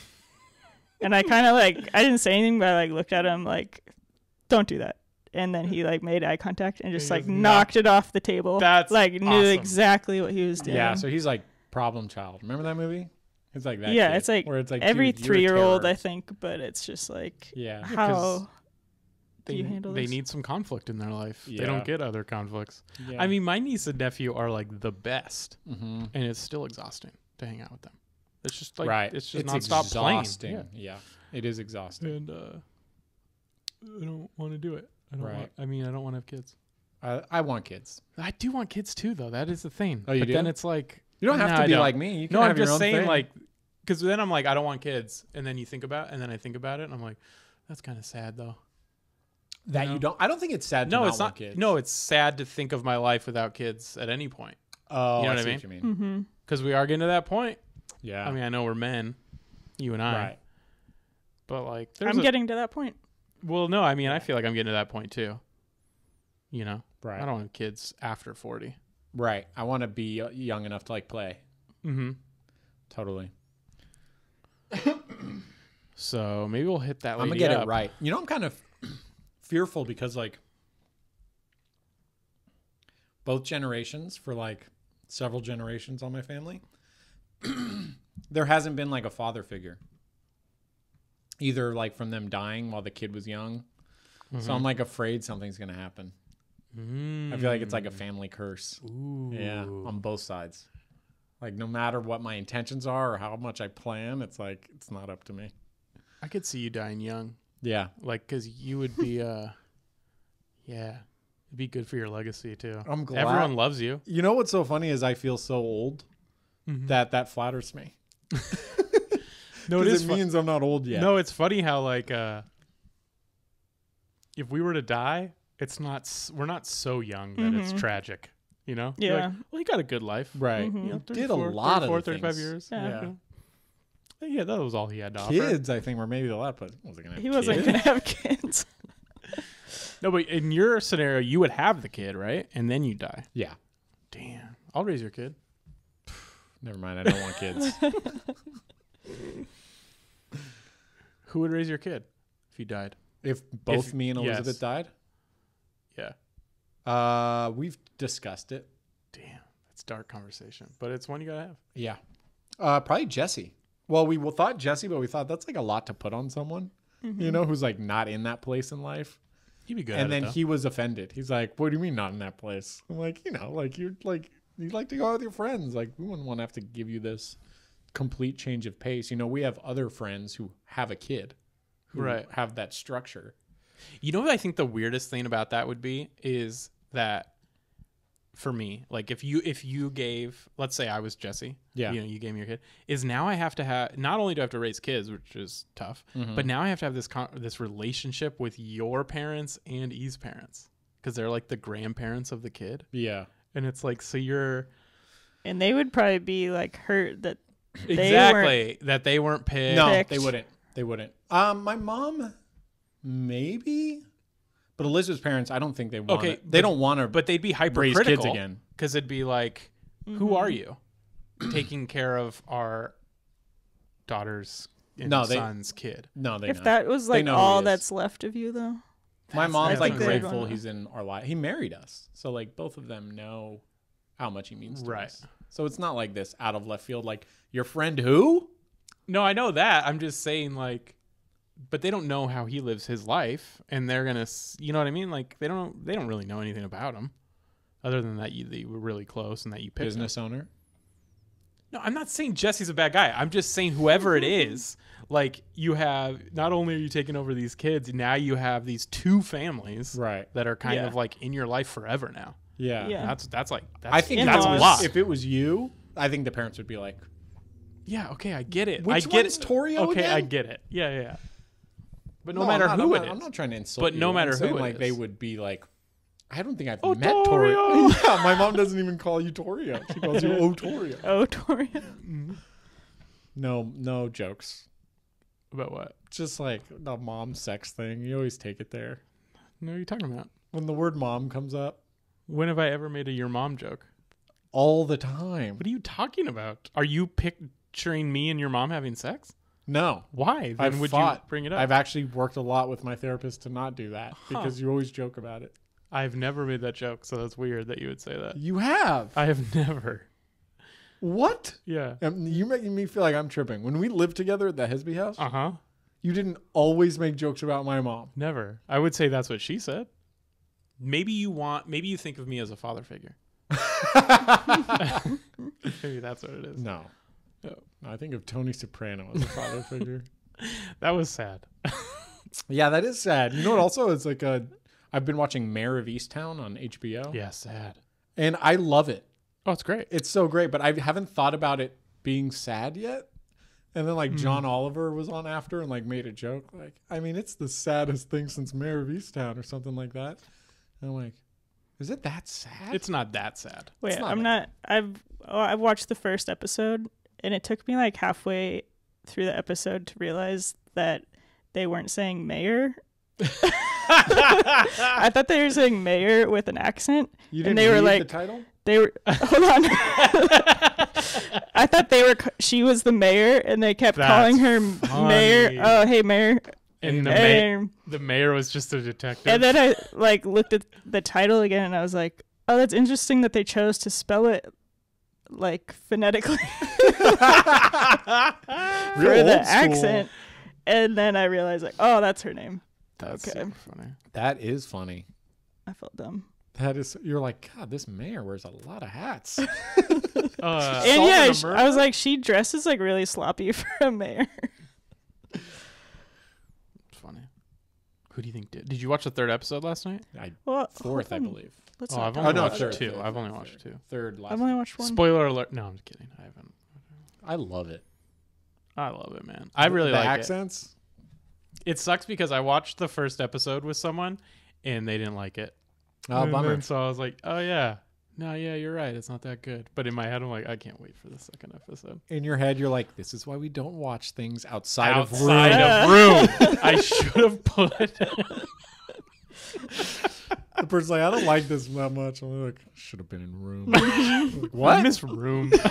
Speaker 1: And I kind of like I didn't say anything, but I like looked at him like, "Don't do that." And then he like made eye contact and just
Speaker 2: He
Speaker 1: like knocked it off the table.
Speaker 2: That's
Speaker 1: like knew
Speaker 2: awesome.
Speaker 1: exactly what he was doing.
Speaker 3: Yeah. So he's like problem child. Remember that movie? It's like that.
Speaker 1: Yeah,
Speaker 3: kid,
Speaker 1: it's like
Speaker 3: where it's like
Speaker 1: every
Speaker 3: dude,
Speaker 1: three year old, I think, but it's just like
Speaker 3: Yeah.
Speaker 1: how do
Speaker 2: They,
Speaker 1: you handle
Speaker 2: they
Speaker 1: this?
Speaker 2: need some conflict in their life. They don't get other conflicts.
Speaker 3: yeah.
Speaker 2: I mean, my niece and nephew are like the best,
Speaker 3: hmm
Speaker 2: and it's still exhausting to hang out with them. It's just like
Speaker 3: right.
Speaker 2: It's just
Speaker 3: it's
Speaker 2: nonstop
Speaker 3: exhausting.
Speaker 2: playing.
Speaker 3: Yeah. It is exhausting.
Speaker 2: And uh, I don't want to do it. I don't.
Speaker 3: Right.
Speaker 2: Want, I mean, I don't want to have kids.
Speaker 3: I, I want kids.
Speaker 2: I do want kids too, though. That is the thing.
Speaker 3: Oh, you
Speaker 2: but then it's like
Speaker 3: You don't have
Speaker 2: No,
Speaker 3: to be like me. You can
Speaker 2: no.
Speaker 3: have
Speaker 2: I'm
Speaker 3: your
Speaker 2: just
Speaker 3: own
Speaker 2: saying,
Speaker 3: thing.
Speaker 2: like, because then I'm like, I don't want kids, and then you think about, and then I think about it, and I'm like, that's kind of sad, though.
Speaker 3: that
Speaker 2: know?
Speaker 3: you don't. I don't think it's sad. To
Speaker 2: No,
Speaker 3: not
Speaker 2: it's
Speaker 3: want
Speaker 2: not.
Speaker 3: Kids.
Speaker 2: No, it's sad to think of my life without kids at any point,
Speaker 3: Oh,
Speaker 2: You know
Speaker 3: I
Speaker 2: what I
Speaker 3: see
Speaker 2: mean?
Speaker 3: what you mean.
Speaker 1: mm-hmm.
Speaker 2: because we are getting to that point.
Speaker 3: Yeah.
Speaker 2: I mean, I know we're men, you and I,
Speaker 3: right.
Speaker 2: but like, there's
Speaker 1: I'm
Speaker 2: a-
Speaker 1: getting to that point.
Speaker 2: Well, no, I mean, I feel like I'm getting to that point too. You know,
Speaker 3: Right.
Speaker 2: I don't have kids after 40.
Speaker 3: Right. I want to be young enough to like play.
Speaker 2: Mm-hmm.
Speaker 3: Totally.
Speaker 2: So maybe we'll hit that.
Speaker 3: I'm gonna get
Speaker 2: up.
Speaker 3: it right. You know, I'm kind of fearful because like both generations for like several generations on my family, there hasn't been like a father figure. Either like from them dying while the kid was young. So I'm like afraid something's gonna happen.
Speaker 2: Mm.
Speaker 3: I feel like it's like a family curse.
Speaker 2: Ooh.
Speaker 3: Yeah, on both sides. Like no matter what my intentions are or how much I plan, it's like it's not up to me.
Speaker 2: I could see you dying young,
Speaker 3: Yeah.
Speaker 2: like because you would be. uh Yeah, it'd be good for your legacy too.
Speaker 3: I'm glad.
Speaker 2: Everyone loves you.
Speaker 3: You know what's so funny is I feel so old that that flatters me.
Speaker 2: No, it
Speaker 3: 'Cause
Speaker 2: is.
Speaker 3: it
Speaker 2: fu-
Speaker 3: means I'm not old yet.
Speaker 2: No, it's funny how like uh if we were to die, it's not. We're not so young that it's
Speaker 1: Mhm.
Speaker 2: tragic. You know. You're like,
Speaker 1: Yeah.
Speaker 2: well, you got a good life.
Speaker 3: right.
Speaker 1: Mhm.
Speaker 2: You know,
Speaker 3: Did a lot of
Speaker 2: 34,
Speaker 3: the
Speaker 2: 35
Speaker 3: things.
Speaker 2: years.
Speaker 1: Yeah.
Speaker 3: Yeah.
Speaker 2: Yeah. Yeah, that was all he had to offer.
Speaker 3: Kids, I think, were maybe the last, but wasn't gonna. Have
Speaker 1: He wasn't gonna have kids.
Speaker 2: No, but in your scenario, you would have the kid, right? And then you die.
Speaker 3: Yeah.
Speaker 2: Damn. I'll raise your kid.
Speaker 3: Never mind. I don't want kids.
Speaker 2: Who would raise your kid if you died?
Speaker 3: if both
Speaker 2: If-
Speaker 3: me and Elizabeth
Speaker 2: yes.
Speaker 3: died,
Speaker 2: Yeah.
Speaker 3: uh, we've discussed it.
Speaker 2: Damn. A dark conversation, but it's one you gotta have.
Speaker 3: Yeah. Uh, probably Jesse. Well, we thought Jesse, but we thought that's like a lot to put on someone, you know, who's like not in that place in life.
Speaker 2: You'd be good.
Speaker 3: and then
Speaker 2: it,
Speaker 3: he was offended. He's like, "What do you mean not in that place?" I'm like, "You know, like you're like you like to go out with your friends. Like we wouldn't want to have to give you this complete change of pace. You know, we have other friends who have a kid, who
Speaker 2: Right.
Speaker 3: have that structure.
Speaker 2: You know what I think the weirdest thing about that would be is that for me, like if you if you gave let's say I was Jesse,
Speaker 3: Yeah.
Speaker 2: you know, you gave me your kid, is now I have to have not only do I have to raise kids, which is tough, but now I have to have this con- this relationship with your parents and E's parents because they're like the grandparents of the kid,
Speaker 3: Yeah,
Speaker 2: and it's like so you're
Speaker 1: And they would probably be like hurt that they
Speaker 2: exactly that they weren't picked.
Speaker 3: no,
Speaker 1: Picked.
Speaker 3: they wouldn't. They wouldn't. Um, my mom, maybe, but Elizabeth's parents, I don't think they want.
Speaker 2: Okay,
Speaker 3: it. they
Speaker 2: but-
Speaker 3: don't want to.
Speaker 2: but they'd be hypercritical raise
Speaker 3: kids again.
Speaker 2: because it'd be like, who mm-hmm. are you, taking care of our daughter's and
Speaker 3: No, they-
Speaker 2: son's kid?
Speaker 3: No, they
Speaker 1: if
Speaker 3: know.
Speaker 1: that was like all that's left of you though.
Speaker 3: My
Speaker 2: That's-
Speaker 3: mom's like grateful he's in our life. He married us, so like both of them know how much he means to
Speaker 2: Right.
Speaker 3: us. So it's not like this out of left field. Like your friend who?
Speaker 2: No, I know that. I'm just saying, like, but they don't know how he lives his life, and they're gonna, you know what I mean? Like, they don't, they don't really know anything about him, other than that you, that you were really close and that you picked him.
Speaker 3: Business owner.
Speaker 2: No, I'm not saying Jesse's a bad guy. I'm just saying whoever it is, like, you have not only are you taking over these kids, now you have these two families
Speaker 3: Right.
Speaker 2: that are kind
Speaker 1: Yeah.
Speaker 2: of like in your life forever now.
Speaker 3: Yeah.
Speaker 1: Yeah.
Speaker 2: That's that's like that's,
Speaker 3: I think
Speaker 2: that's
Speaker 3: if it
Speaker 2: a
Speaker 3: was-
Speaker 2: lot.
Speaker 3: If it was you, I think the parents would be like,
Speaker 2: yeah, okay, I get it.
Speaker 3: Which
Speaker 2: I get
Speaker 3: one's
Speaker 2: it.
Speaker 3: Torio
Speaker 2: Okay, I get it. Yeah, yeah. But no,
Speaker 3: I'm
Speaker 2: matter
Speaker 3: not-
Speaker 2: who
Speaker 3: I'm
Speaker 2: it
Speaker 3: not,
Speaker 2: is,
Speaker 3: I'm not trying to insult
Speaker 2: But
Speaker 3: you.
Speaker 2: no
Speaker 3: I'm
Speaker 2: matter who
Speaker 3: saying,
Speaker 2: it
Speaker 3: like they would be like, I don't think I've
Speaker 2: Oh,
Speaker 3: met
Speaker 2: Torio.
Speaker 3: Torio. yeah, my mom doesn't even call you Torio. She calls you Torio.
Speaker 1: Oh, Torian.
Speaker 3: No, no jokes.
Speaker 2: about what?
Speaker 3: Just like the mom sex thing. You always take it there.
Speaker 2: No, you're talking about.
Speaker 3: When the word mom comes up,
Speaker 2: When have I ever made a your mom joke?
Speaker 3: all the time.
Speaker 2: What are you talking about? Are you picturing me and your mom having sex?
Speaker 3: No.
Speaker 2: Why? Then
Speaker 3: I've
Speaker 2: would
Speaker 3: fought.
Speaker 2: you bring it up?
Speaker 3: I've actually worked a lot with my therapist to not do that because you always joke about it.
Speaker 2: I've never made that joke, so that's weird that you would say that.
Speaker 3: You have.
Speaker 2: I have never.
Speaker 3: what?
Speaker 2: Yeah.
Speaker 3: Um, you making me feel like I'm tripping. When we lived together at the Hesby house,
Speaker 2: Uh huh.
Speaker 3: you didn't always make jokes about my mom.
Speaker 2: Never. I would say that's what she said. Maybe you want. Maybe you think of me as a father figure. maybe that's what it is.
Speaker 3: No.
Speaker 2: No.
Speaker 3: No, I think of Tony Soprano as a father figure.
Speaker 2: That was sad.
Speaker 3: Yeah, that is sad. You know what? Also, it's like a. I've been watching Mare of Easttown on HBO,
Speaker 2: Yeah, sad.
Speaker 3: and I love it.
Speaker 2: Oh, it's great.
Speaker 3: It's so great, but I haven't thought about it being sad yet. And then like hmm. John Oliver was on after and like made a joke like, I mean, it's the saddest thing since Mare of Easttown or something like that. And I'm like, is it that sad?
Speaker 2: It's not that sad.
Speaker 1: Wait,
Speaker 3: not
Speaker 1: I'm not. I've oh, I've watched the first episode, and it took me like halfway through the episode to realize that they weren't saying mayor. I thought they were saying mayor with an accent.
Speaker 3: you
Speaker 1: and they were like-
Speaker 3: the title.
Speaker 1: They were hold on. I thought they were. She was the mayor, and they kept
Speaker 2: That's
Speaker 1: calling her mayor. Oh, hey, mayor.
Speaker 2: And the, ma-
Speaker 1: And,
Speaker 2: the mayor was just a detective.
Speaker 1: and then I like looked at the title again, and I was like, oh, that's interesting that they chose to spell it like phonetically
Speaker 3: Real
Speaker 1: for the
Speaker 3: school.
Speaker 1: accent. And then I realized like, oh, that's her name.
Speaker 2: That's
Speaker 1: okay.
Speaker 2: super funny.
Speaker 3: That is funny.
Speaker 1: I felt dumb.
Speaker 3: That is. You're like, God, this mayor wears a lot of hats.
Speaker 2: Uh,
Speaker 1: and yeah,
Speaker 3: and a
Speaker 1: sh-
Speaker 3: murder?
Speaker 1: I was like, she dresses like really sloppy for a mayor.
Speaker 2: it's funny. Who do you think did? Did you watch the third episode last night?
Speaker 3: I,
Speaker 1: Well,
Speaker 3: fourth, I believe.
Speaker 1: Let's
Speaker 2: Oh, I've only
Speaker 1: about
Speaker 2: watched
Speaker 1: it.
Speaker 2: two.
Speaker 3: third,
Speaker 2: I've only
Speaker 3: third,
Speaker 2: watched
Speaker 3: third.
Speaker 2: two.
Speaker 3: Third last.
Speaker 1: I've only watched one.
Speaker 2: Spoiler alert! No, I'm just kidding. I haven't.
Speaker 3: I love it.
Speaker 2: I love it, man. I really
Speaker 3: the
Speaker 2: like it.
Speaker 3: accents.
Speaker 2: It sucks because I watched the first episode with someone and they didn't like it.
Speaker 3: Oh,
Speaker 2: and
Speaker 3: bummer.
Speaker 2: then so I was like, oh yeah, no, yeah, you're right. It's not that good. But in my head, I'm like, I can't wait for the second episode.
Speaker 3: In your head, you're like, this is why we don't watch things outside,
Speaker 2: Outside
Speaker 3: of
Speaker 2: of room, I should have put.
Speaker 3: room. the person's like, I don't like this that much. I'm like, should have been in room. Like,
Speaker 2: I
Speaker 3: what?
Speaker 2: miss room.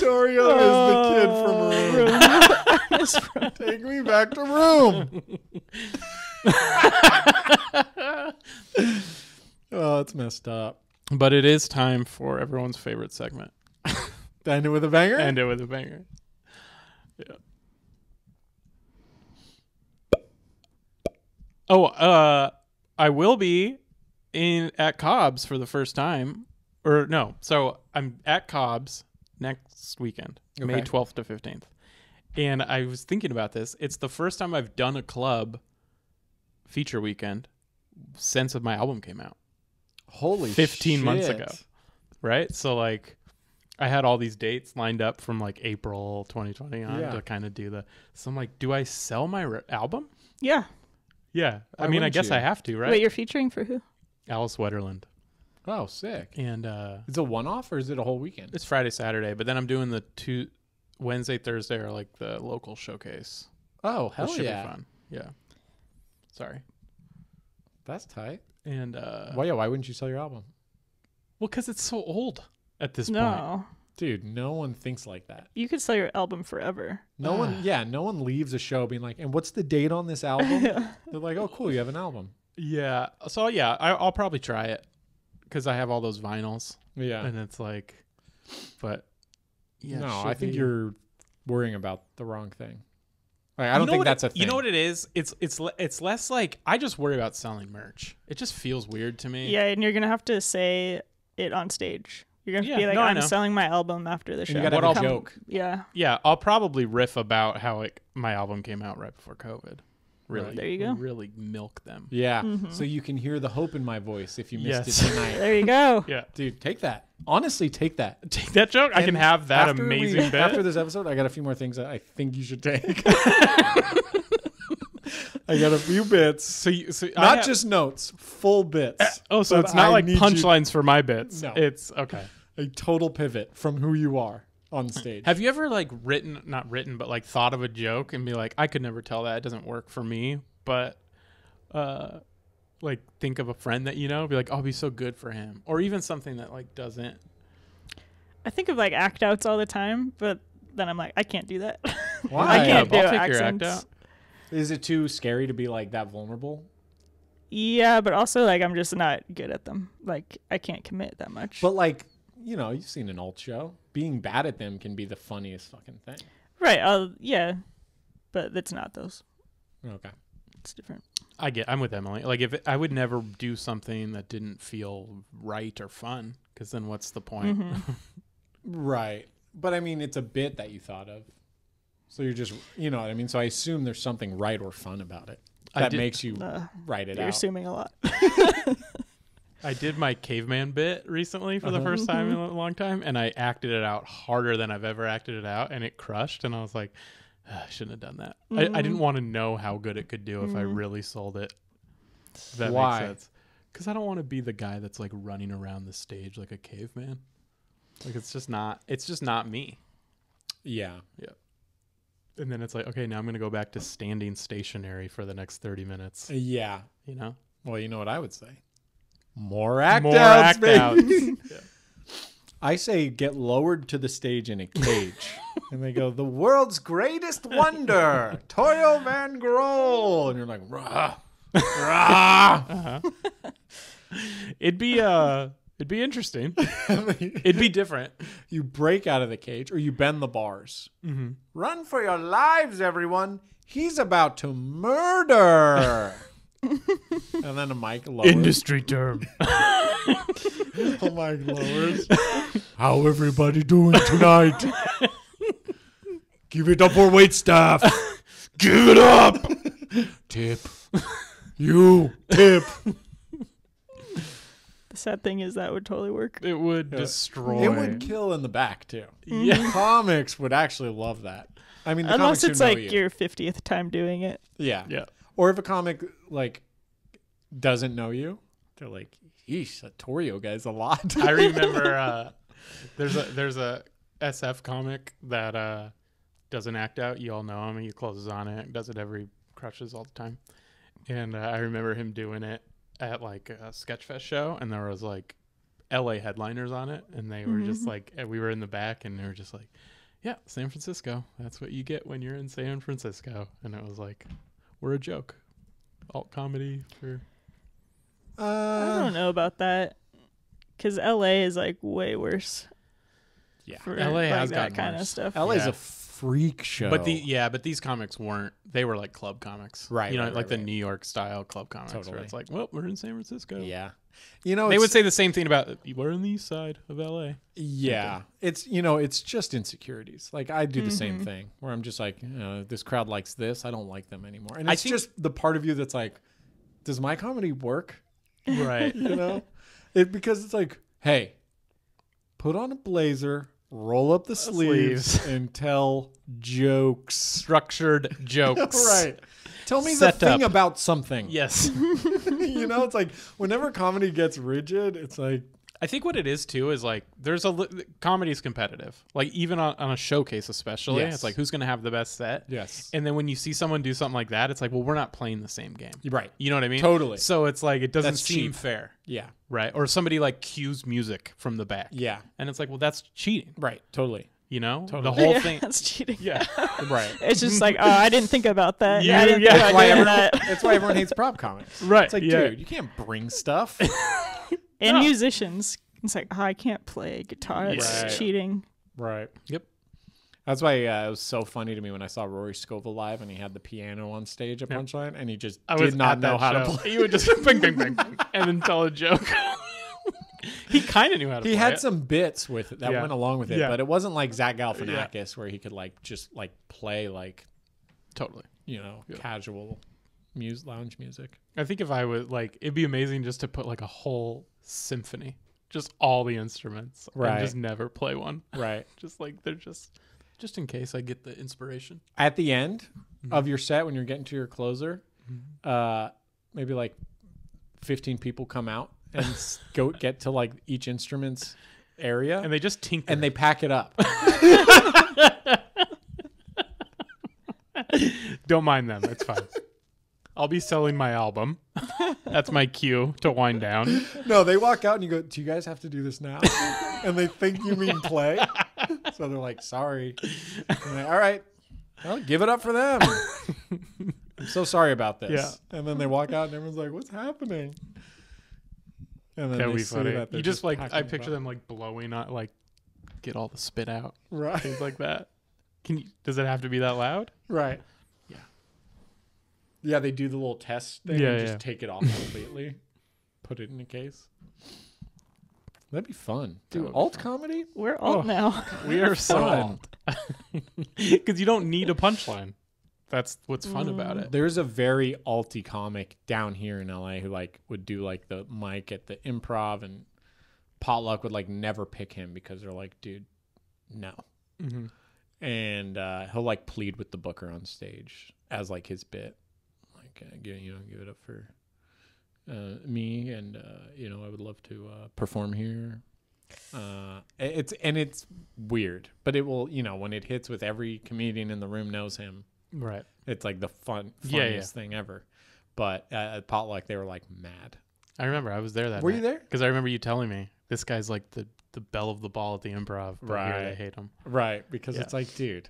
Speaker 3: Dario is the kid from oh,
Speaker 1: room. Miss Room.
Speaker 3: Take me back to room. Oh, it's messed up.
Speaker 2: But it is time for everyone's favorite segment.
Speaker 3: End it with a banger.
Speaker 2: End it with a banger. Yeah. Oh, uh, I will be in at Cobb's for the first time, or no. So I'm at Cobb's next weekend, May 12th to 15th, and I was thinking about this. It's the first time I've done a club feature weekend since my album came out.
Speaker 3: Holy
Speaker 2: 15 months ago. right? So like I had all these dates lined up from like April 2020 on
Speaker 3: Yeah.
Speaker 2: to kind of do the so I'm like do I sell my re- album?
Speaker 1: Yeah.
Speaker 2: Yeah. I mean, I guess
Speaker 3: you?
Speaker 2: I have to, right?
Speaker 1: Wait, you're featuring for who?
Speaker 2: Alice Wetterlund.
Speaker 3: Oh, sick.
Speaker 2: And uh
Speaker 3: Is it a one-off or is it a whole weekend?
Speaker 2: it's Friday, Saturday, but then I'm doing the two Wednesday, Thursday are like the local showcase.
Speaker 3: Oh,
Speaker 2: Which
Speaker 3: hell
Speaker 2: should
Speaker 3: yeah.
Speaker 2: be fun. Yeah. Sorry.
Speaker 3: That's tight.
Speaker 2: And uh
Speaker 3: Why? Yeah. Why wouldn't you sell your album,
Speaker 2: well cuz it's so old at this point.
Speaker 1: No.
Speaker 3: dude? No one thinks like that.
Speaker 1: You could sell your album forever.
Speaker 3: No one. Yeah. No one leaves a show being like, "And what's the date on this album?" They're like, "Oh, cool. You have an album."
Speaker 2: Yeah. So yeah, I, I'll probably try it because I have all those vinyls,
Speaker 3: Yeah.
Speaker 2: and it's like, but yeah.
Speaker 3: no, I think
Speaker 2: be-
Speaker 3: you're worrying about the wrong thing. Like, I don't
Speaker 2: know
Speaker 3: think
Speaker 2: what
Speaker 3: that's
Speaker 2: it-
Speaker 3: a thing.
Speaker 2: You know what it is? It's it's it's less like I just worry about selling merch. It just feels weird to me.
Speaker 1: Yeah, and you're gonna have to say it on stage. You're gonna
Speaker 2: Yeah,
Speaker 1: be like,
Speaker 2: no, I
Speaker 1: I'm selling my album after the show.
Speaker 3: you gotta
Speaker 2: What
Speaker 3: have a
Speaker 2: I'll-
Speaker 3: joke.
Speaker 1: Yeah.
Speaker 2: Yeah, I'll probably riff about how it, my album came out right before COVID. Really,
Speaker 1: There you go.
Speaker 2: Really milk them.
Speaker 3: Yeah.
Speaker 1: Mhm.
Speaker 3: So you can hear the hope in my voice if you missed
Speaker 2: Yes.
Speaker 3: it tonight.
Speaker 1: There you go.
Speaker 2: Yeah,
Speaker 3: Dude, take that. Honestly, take that.
Speaker 2: take that joke. I can have that amazing
Speaker 3: we-
Speaker 2: bit.
Speaker 3: After this episode, I got a few more things that I think you should take. I got a few bits.
Speaker 2: so, you, so
Speaker 3: Not
Speaker 2: have-
Speaker 3: just notes, full bits.
Speaker 2: oh, so it's not
Speaker 3: I
Speaker 2: like punchlines for my bits.
Speaker 3: No.
Speaker 2: It's okay.
Speaker 3: A total pivot from who you are on stage.
Speaker 2: Have you ever like written, not written, but like thought of a joke and be like, I could never tell that. It doesn't work for me. But, uh, like think of a friend that you know, be like, oh, it'd be so good for him, or even something that like doesn't.
Speaker 1: I think of like act outs all the time, but then I'm like, I can't do that.
Speaker 3: Why?
Speaker 1: I can't
Speaker 2: I'll
Speaker 1: do
Speaker 2: take your act out.
Speaker 3: Is it too scary to be like that vulnerable?
Speaker 1: Yeah, but also like I'm just not good at them. Like I can't commit that much.
Speaker 3: But like, you know, you've seen an alt show. Being bad at them can be the funniest fucking thing.
Speaker 1: right. I'll yeah, but it's not those.
Speaker 3: Okay.
Speaker 1: It's different.
Speaker 2: I get. I'm with Emily. Like if it, I would never do something that didn't feel right or fun, because then what's the point?
Speaker 1: Mhm.
Speaker 3: Right. But I mean, it's a bit that you thought of. So you're just, you know what I mean? So I assume there's something right or fun about it that
Speaker 2: did-
Speaker 3: makes you
Speaker 1: Uh,
Speaker 3: write it
Speaker 1: you're
Speaker 3: out.
Speaker 1: assuming a lot.
Speaker 2: I did my caveman bit recently for the
Speaker 3: Uh-huh.
Speaker 2: first time in a long time, and I acted it out harder than I've ever acted it out, and it crushed. And I was like, "Ah, I shouldn't have done that. I, I didn't want to know how good it could do if I really sold it. If that
Speaker 3: Why?
Speaker 2: makes sense. Because I don't want to be the guy that's like running around the stage like a caveman. Like it's just not. It's just not me.
Speaker 3: Yeah. yeah.
Speaker 2: And then it's like, okay, now I'm gonna go back to standing stationary for the next thirty minutes.
Speaker 3: Yeah.
Speaker 2: You know,
Speaker 3: Well, you know what I would say? More act
Speaker 2: more
Speaker 3: outs,
Speaker 2: act
Speaker 3: baby.
Speaker 2: outs.
Speaker 3: I say get lowered to the stage in a cage. and they go, the world's greatest wonder, Torio Van Grol. And you're like, rah, rah.
Speaker 2: Uh-huh. it'd be uh, it'd be interesting. It'd be different.
Speaker 3: you break out of the cage or you bend the bars.
Speaker 2: Mm-hmm.
Speaker 3: Run for your lives, everyone. He's about to murder. And then a mic lowers.
Speaker 2: Industry term.
Speaker 3: A mic lowers. How everybody doing tonight? Give it up for wait staff.
Speaker 2: Give it up.
Speaker 3: Tip. You tip.
Speaker 1: The sad thing is that would totally work.
Speaker 2: It would
Speaker 3: Yeah.
Speaker 2: destroy.
Speaker 3: It would kill in the back too. Mm-hmm.
Speaker 2: yeah.
Speaker 3: Comics would actually love that. I mean, the
Speaker 1: Unless
Speaker 3: comics who
Speaker 1: it's
Speaker 3: know
Speaker 1: like
Speaker 3: you.
Speaker 1: your 50th time doing it.
Speaker 3: yeah,
Speaker 2: Yeah.
Speaker 3: Or if a comic like doesn't know you, they're like, "Yeesh, that Torio guy's a lot."
Speaker 2: I remember uh, there's a there's a SF comic that uh, doesn't act out. You all know him. He closes on it. Does it every crushes all the time. And uh, I remember him doing it at like a Sketchfest show, and there was like L.A. headliners on it, and they were just
Speaker 1: Mhm.
Speaker 2: like, and we were in the back, and they were just like, "Yeah, San Francisco. That's what you get when you're in San Francisco." And it was like, we're a joke, alt comedy for
Speaker 1: I
Speaker 3: Uh,
Speaker 1: don't know about that. because LA is like way worse
Speaker 3: Yeah.
Speaker 1: for
Speaker 2: LA
Speaker 1: like,
Speaker 2: has
Speaker 1: that kind of
Speaker 2: worse.
Speaker 1: stuff.
Speaker 3: LA's
Speaker 2: Yeah.
Speaker 3: a freak show.
Speaker 2: But the yeah, but these comics weren't. They were like club comics,
Speaker 3: Right,
Speaker 2: You know,
Speaker 3: right,
Speaker 2: like
Speaker 3: right,
Speaker 2: the
Speaker 3: right.
Speaker 2: New York style club comics,
Speaker 3: Totally.
Speaker 2: where it's like, well, we're in San Francisco.
Speaker 3: yeah. You know,
Speaker 2: they would say the same thing about we're on the east side of LA.
Speaker 3: Yeah, it's you know it's just insecurities. Like I do the
Speaker 2: Mm-hmm.
Speaker 3: same thing where I'm just like, you know, this crowd likes this, I don't like them anymore, and it's
Speaker 2: think-
Speaker 3: just the part of you that's like, does my comedy work?
Speaker 2: Right.
Speaker 3: You know, it because it's like, hey, put on a blazer, roll up the sleeves, and tell jokes.
Speaker 2: Structured jokes.
Speaker 3: right. Tell me
Speaker 2: Set
Speaker 3: the thing
Speaker 2: up.
Speaker 3: about something.
Speaker 2: Yes.
Speaker 3: you know, it's like whenever comedy gets rigid, it's like,
Speaker 2: I think what it is too is like there's a li- comedy's competitive. Like even on, on a showcase, especially,
Speaker 3: Yes.
Speaker 2: it's like who's going to have the best set.
Speaker 3: yes,
Speaker 2: And then when you see someone do something like that, it's like, well, we're not playing the same game.
Speaker 3: right,
Speaker 2: You know what I mean?
Speaker 3: Totally.
Speaker 2: So it's like it doesn't
Speaker 3: That's
Speaker 2: seem
Speaker 3: cheap.
Speaker 2: fair,
Speaker 3: yeah,
Speaker 2: right? Or somebody like cues music from the back.
Speaker 3: yeah,
Speaker 2: And it's like, well, that's cheating.
Speaker 3: right, totally,
Speaker 2: You know,
Speaker 3: Totally.
Speaker 2: the whole
Speaker 1: yeah,
Speaker 2: thing.
Speaker 1: that's cheating.
Speaker 2: Yeah.
Speaker 3: right.
Speaker 1: It's just like, oh, I didn't think about that.
Speaker 2: You-
Speaker 1: I
Speaker 2: yeah.
Speaker 3: That's why, everyone,
Speaker 1: that.
Speaker 3: that's why everyone hates prop comics.
Speaker 2: right.
Speaker 3: It's like,
Speaker 2: yeah.
Speaker 3: dude, you can't bring stuff.
Speaker 1: And
Speaker 2: No.
Speaker 1: musicians, it's like, oh, I can't play guitar. It's
Speaker 3: Right.
Speaker 1: cheating.
Speaker 3: right.
Speaker 2: Yep.
Speaker 3: That's why uh, it was so funny to me when I saw Rory Scovel live and he had the piano on stage at
Speaker 2: Yep.
Speaker 3: Punchline and he just
Speaker 2: I
Speaker 3: did not know
Speaker 2: that
Speaker 3: how to play.
Speaker 2: He would just bing, bing, bing, bing, and then tell a joke. he kind of knew how to.
Speaker 3: He
Speaker 2: play
Speaker 3: had
Speaker 2: it.
Speaker 3: some bits with it that
Speaker 2: Yeah.
Speaker 3: went along with it,
Speaker 2: Yeah.
Speaker 3: but it wasn't like Zach Galifianakis where he could like just like play like
Speaker 2: totally.
Speaker 3: you know
Speaker 2: Yeah.
Speaker 3: casual music, lounge music.
Speaker 2: I think if I would like, it'd be amazing just to put like a whole symphony, just all the instruments,
Speaker 3: Right.
Speaker 2: and just never play one.
Speaker 3: Right.
Speaker 2: Just like they're just, just in case I get the inspiration.
Speaker 3: At the end
Speaker 2: Mm-hmm.
Speaker 3: of your set when you're getting to your closer, uh, maybe like 15 people come out and go get to like each instrument's area
Speaker 2: And they just tinker.
Speaker 3: and they pack it up.
Speaker 2: don't mind them. It's fine. I'll be selling my album. That's my cue to wind down.
Speaker 3: no, they walk out and you go, "Do you guys have to do this now?" and they think you mean play. So they're like, "Sorry." And they, All right. Well, give it up for them. I'm so sorry about this.
Speaker 2: Yeah.
Speaker 3: And then they walk out and everyone's like, "What's happening?" And then
Speaker 2: That'd
Speaker 3: they
Speaker 2: be funny.
Speaker 3: that
Speaker 2: You just like I picture them like blowing on like get all the spit out,
Speaker 3: Right.
Speaker 2: things like that. Can you? Does it have to be that loud?
Speaker 3: Right.
Speaker 2: Yeah.
Speaker 3: Yeah, they do the little test thing
Speaker 2: Yeah,
Speaker 3: and just
Speaker 2: yeah.
Speaker 3: take it off completely. Put it in a case. That'd be fun.
Speaker 2: That
Speaker 3: Dude, alt
Speaker 2: fun.
Speaker 3: comedy?
Speaker 1: We're alt
Speaker 2: Oh.
Speaker 1: now.
Speaker 2: We are so
Speaker 3: Fun.
Speaker 2: because you don't need a punchline. That's what's fun about it.
Speaker 3: There's a very alty comic down here in LA who like would do like the mic at the improv and potluck would like never pick him because they're like, dude, no.
Speaker 2: Mm-hmm.
Speaker 3: And uh, he'll like plead with the booker on stage as like his bit, like give you know give it up for uh, me and uh, you know I would love to uh, perform here. Uh, it's and it's weird, but it will you know when it hits with every comedian in the room knows him.
Speaker 2: Right.
Speaker 3: It's like the fun
Speaker 2: Yeah,
Speaker 3: funniest thing ever. But uh, at potluck, they were like mad.
Speaker 2: I remember I was there that
Speaker 3: Were you there?
Speaker 2: Because I remember you telling me this guy's like the the bell of the ball at the improv. But here they hate him,
Speaker 3: Right, because
Speaker 2: Yeah.
Speaker 3: it's like, dude,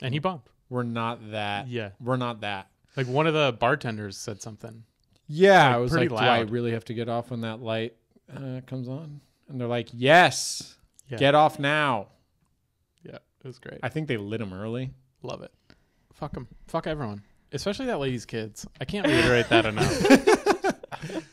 Speaker 2: and he bombed.
Speaker 3: we're not that.
Speaker 2: Yeah.
Speaker 3: We're not that.
Speaker 2: Like one of the bartenders said something.
Speaker 3: Yeah,
Speaker 2: Like,
Speaker 3: I was like, do I really have to get off when that light uh, comes on? And they're like, yes,
Speaker 2: Yeah.
Speaker 3: get off now.
Speaker 2: Yeah, it was great.
Speaker 3: I think they lit him early.
Speaker 2: Love it. Fuck them. Fuck everyone. Especially that lady's kids. I can't reiterate that enough.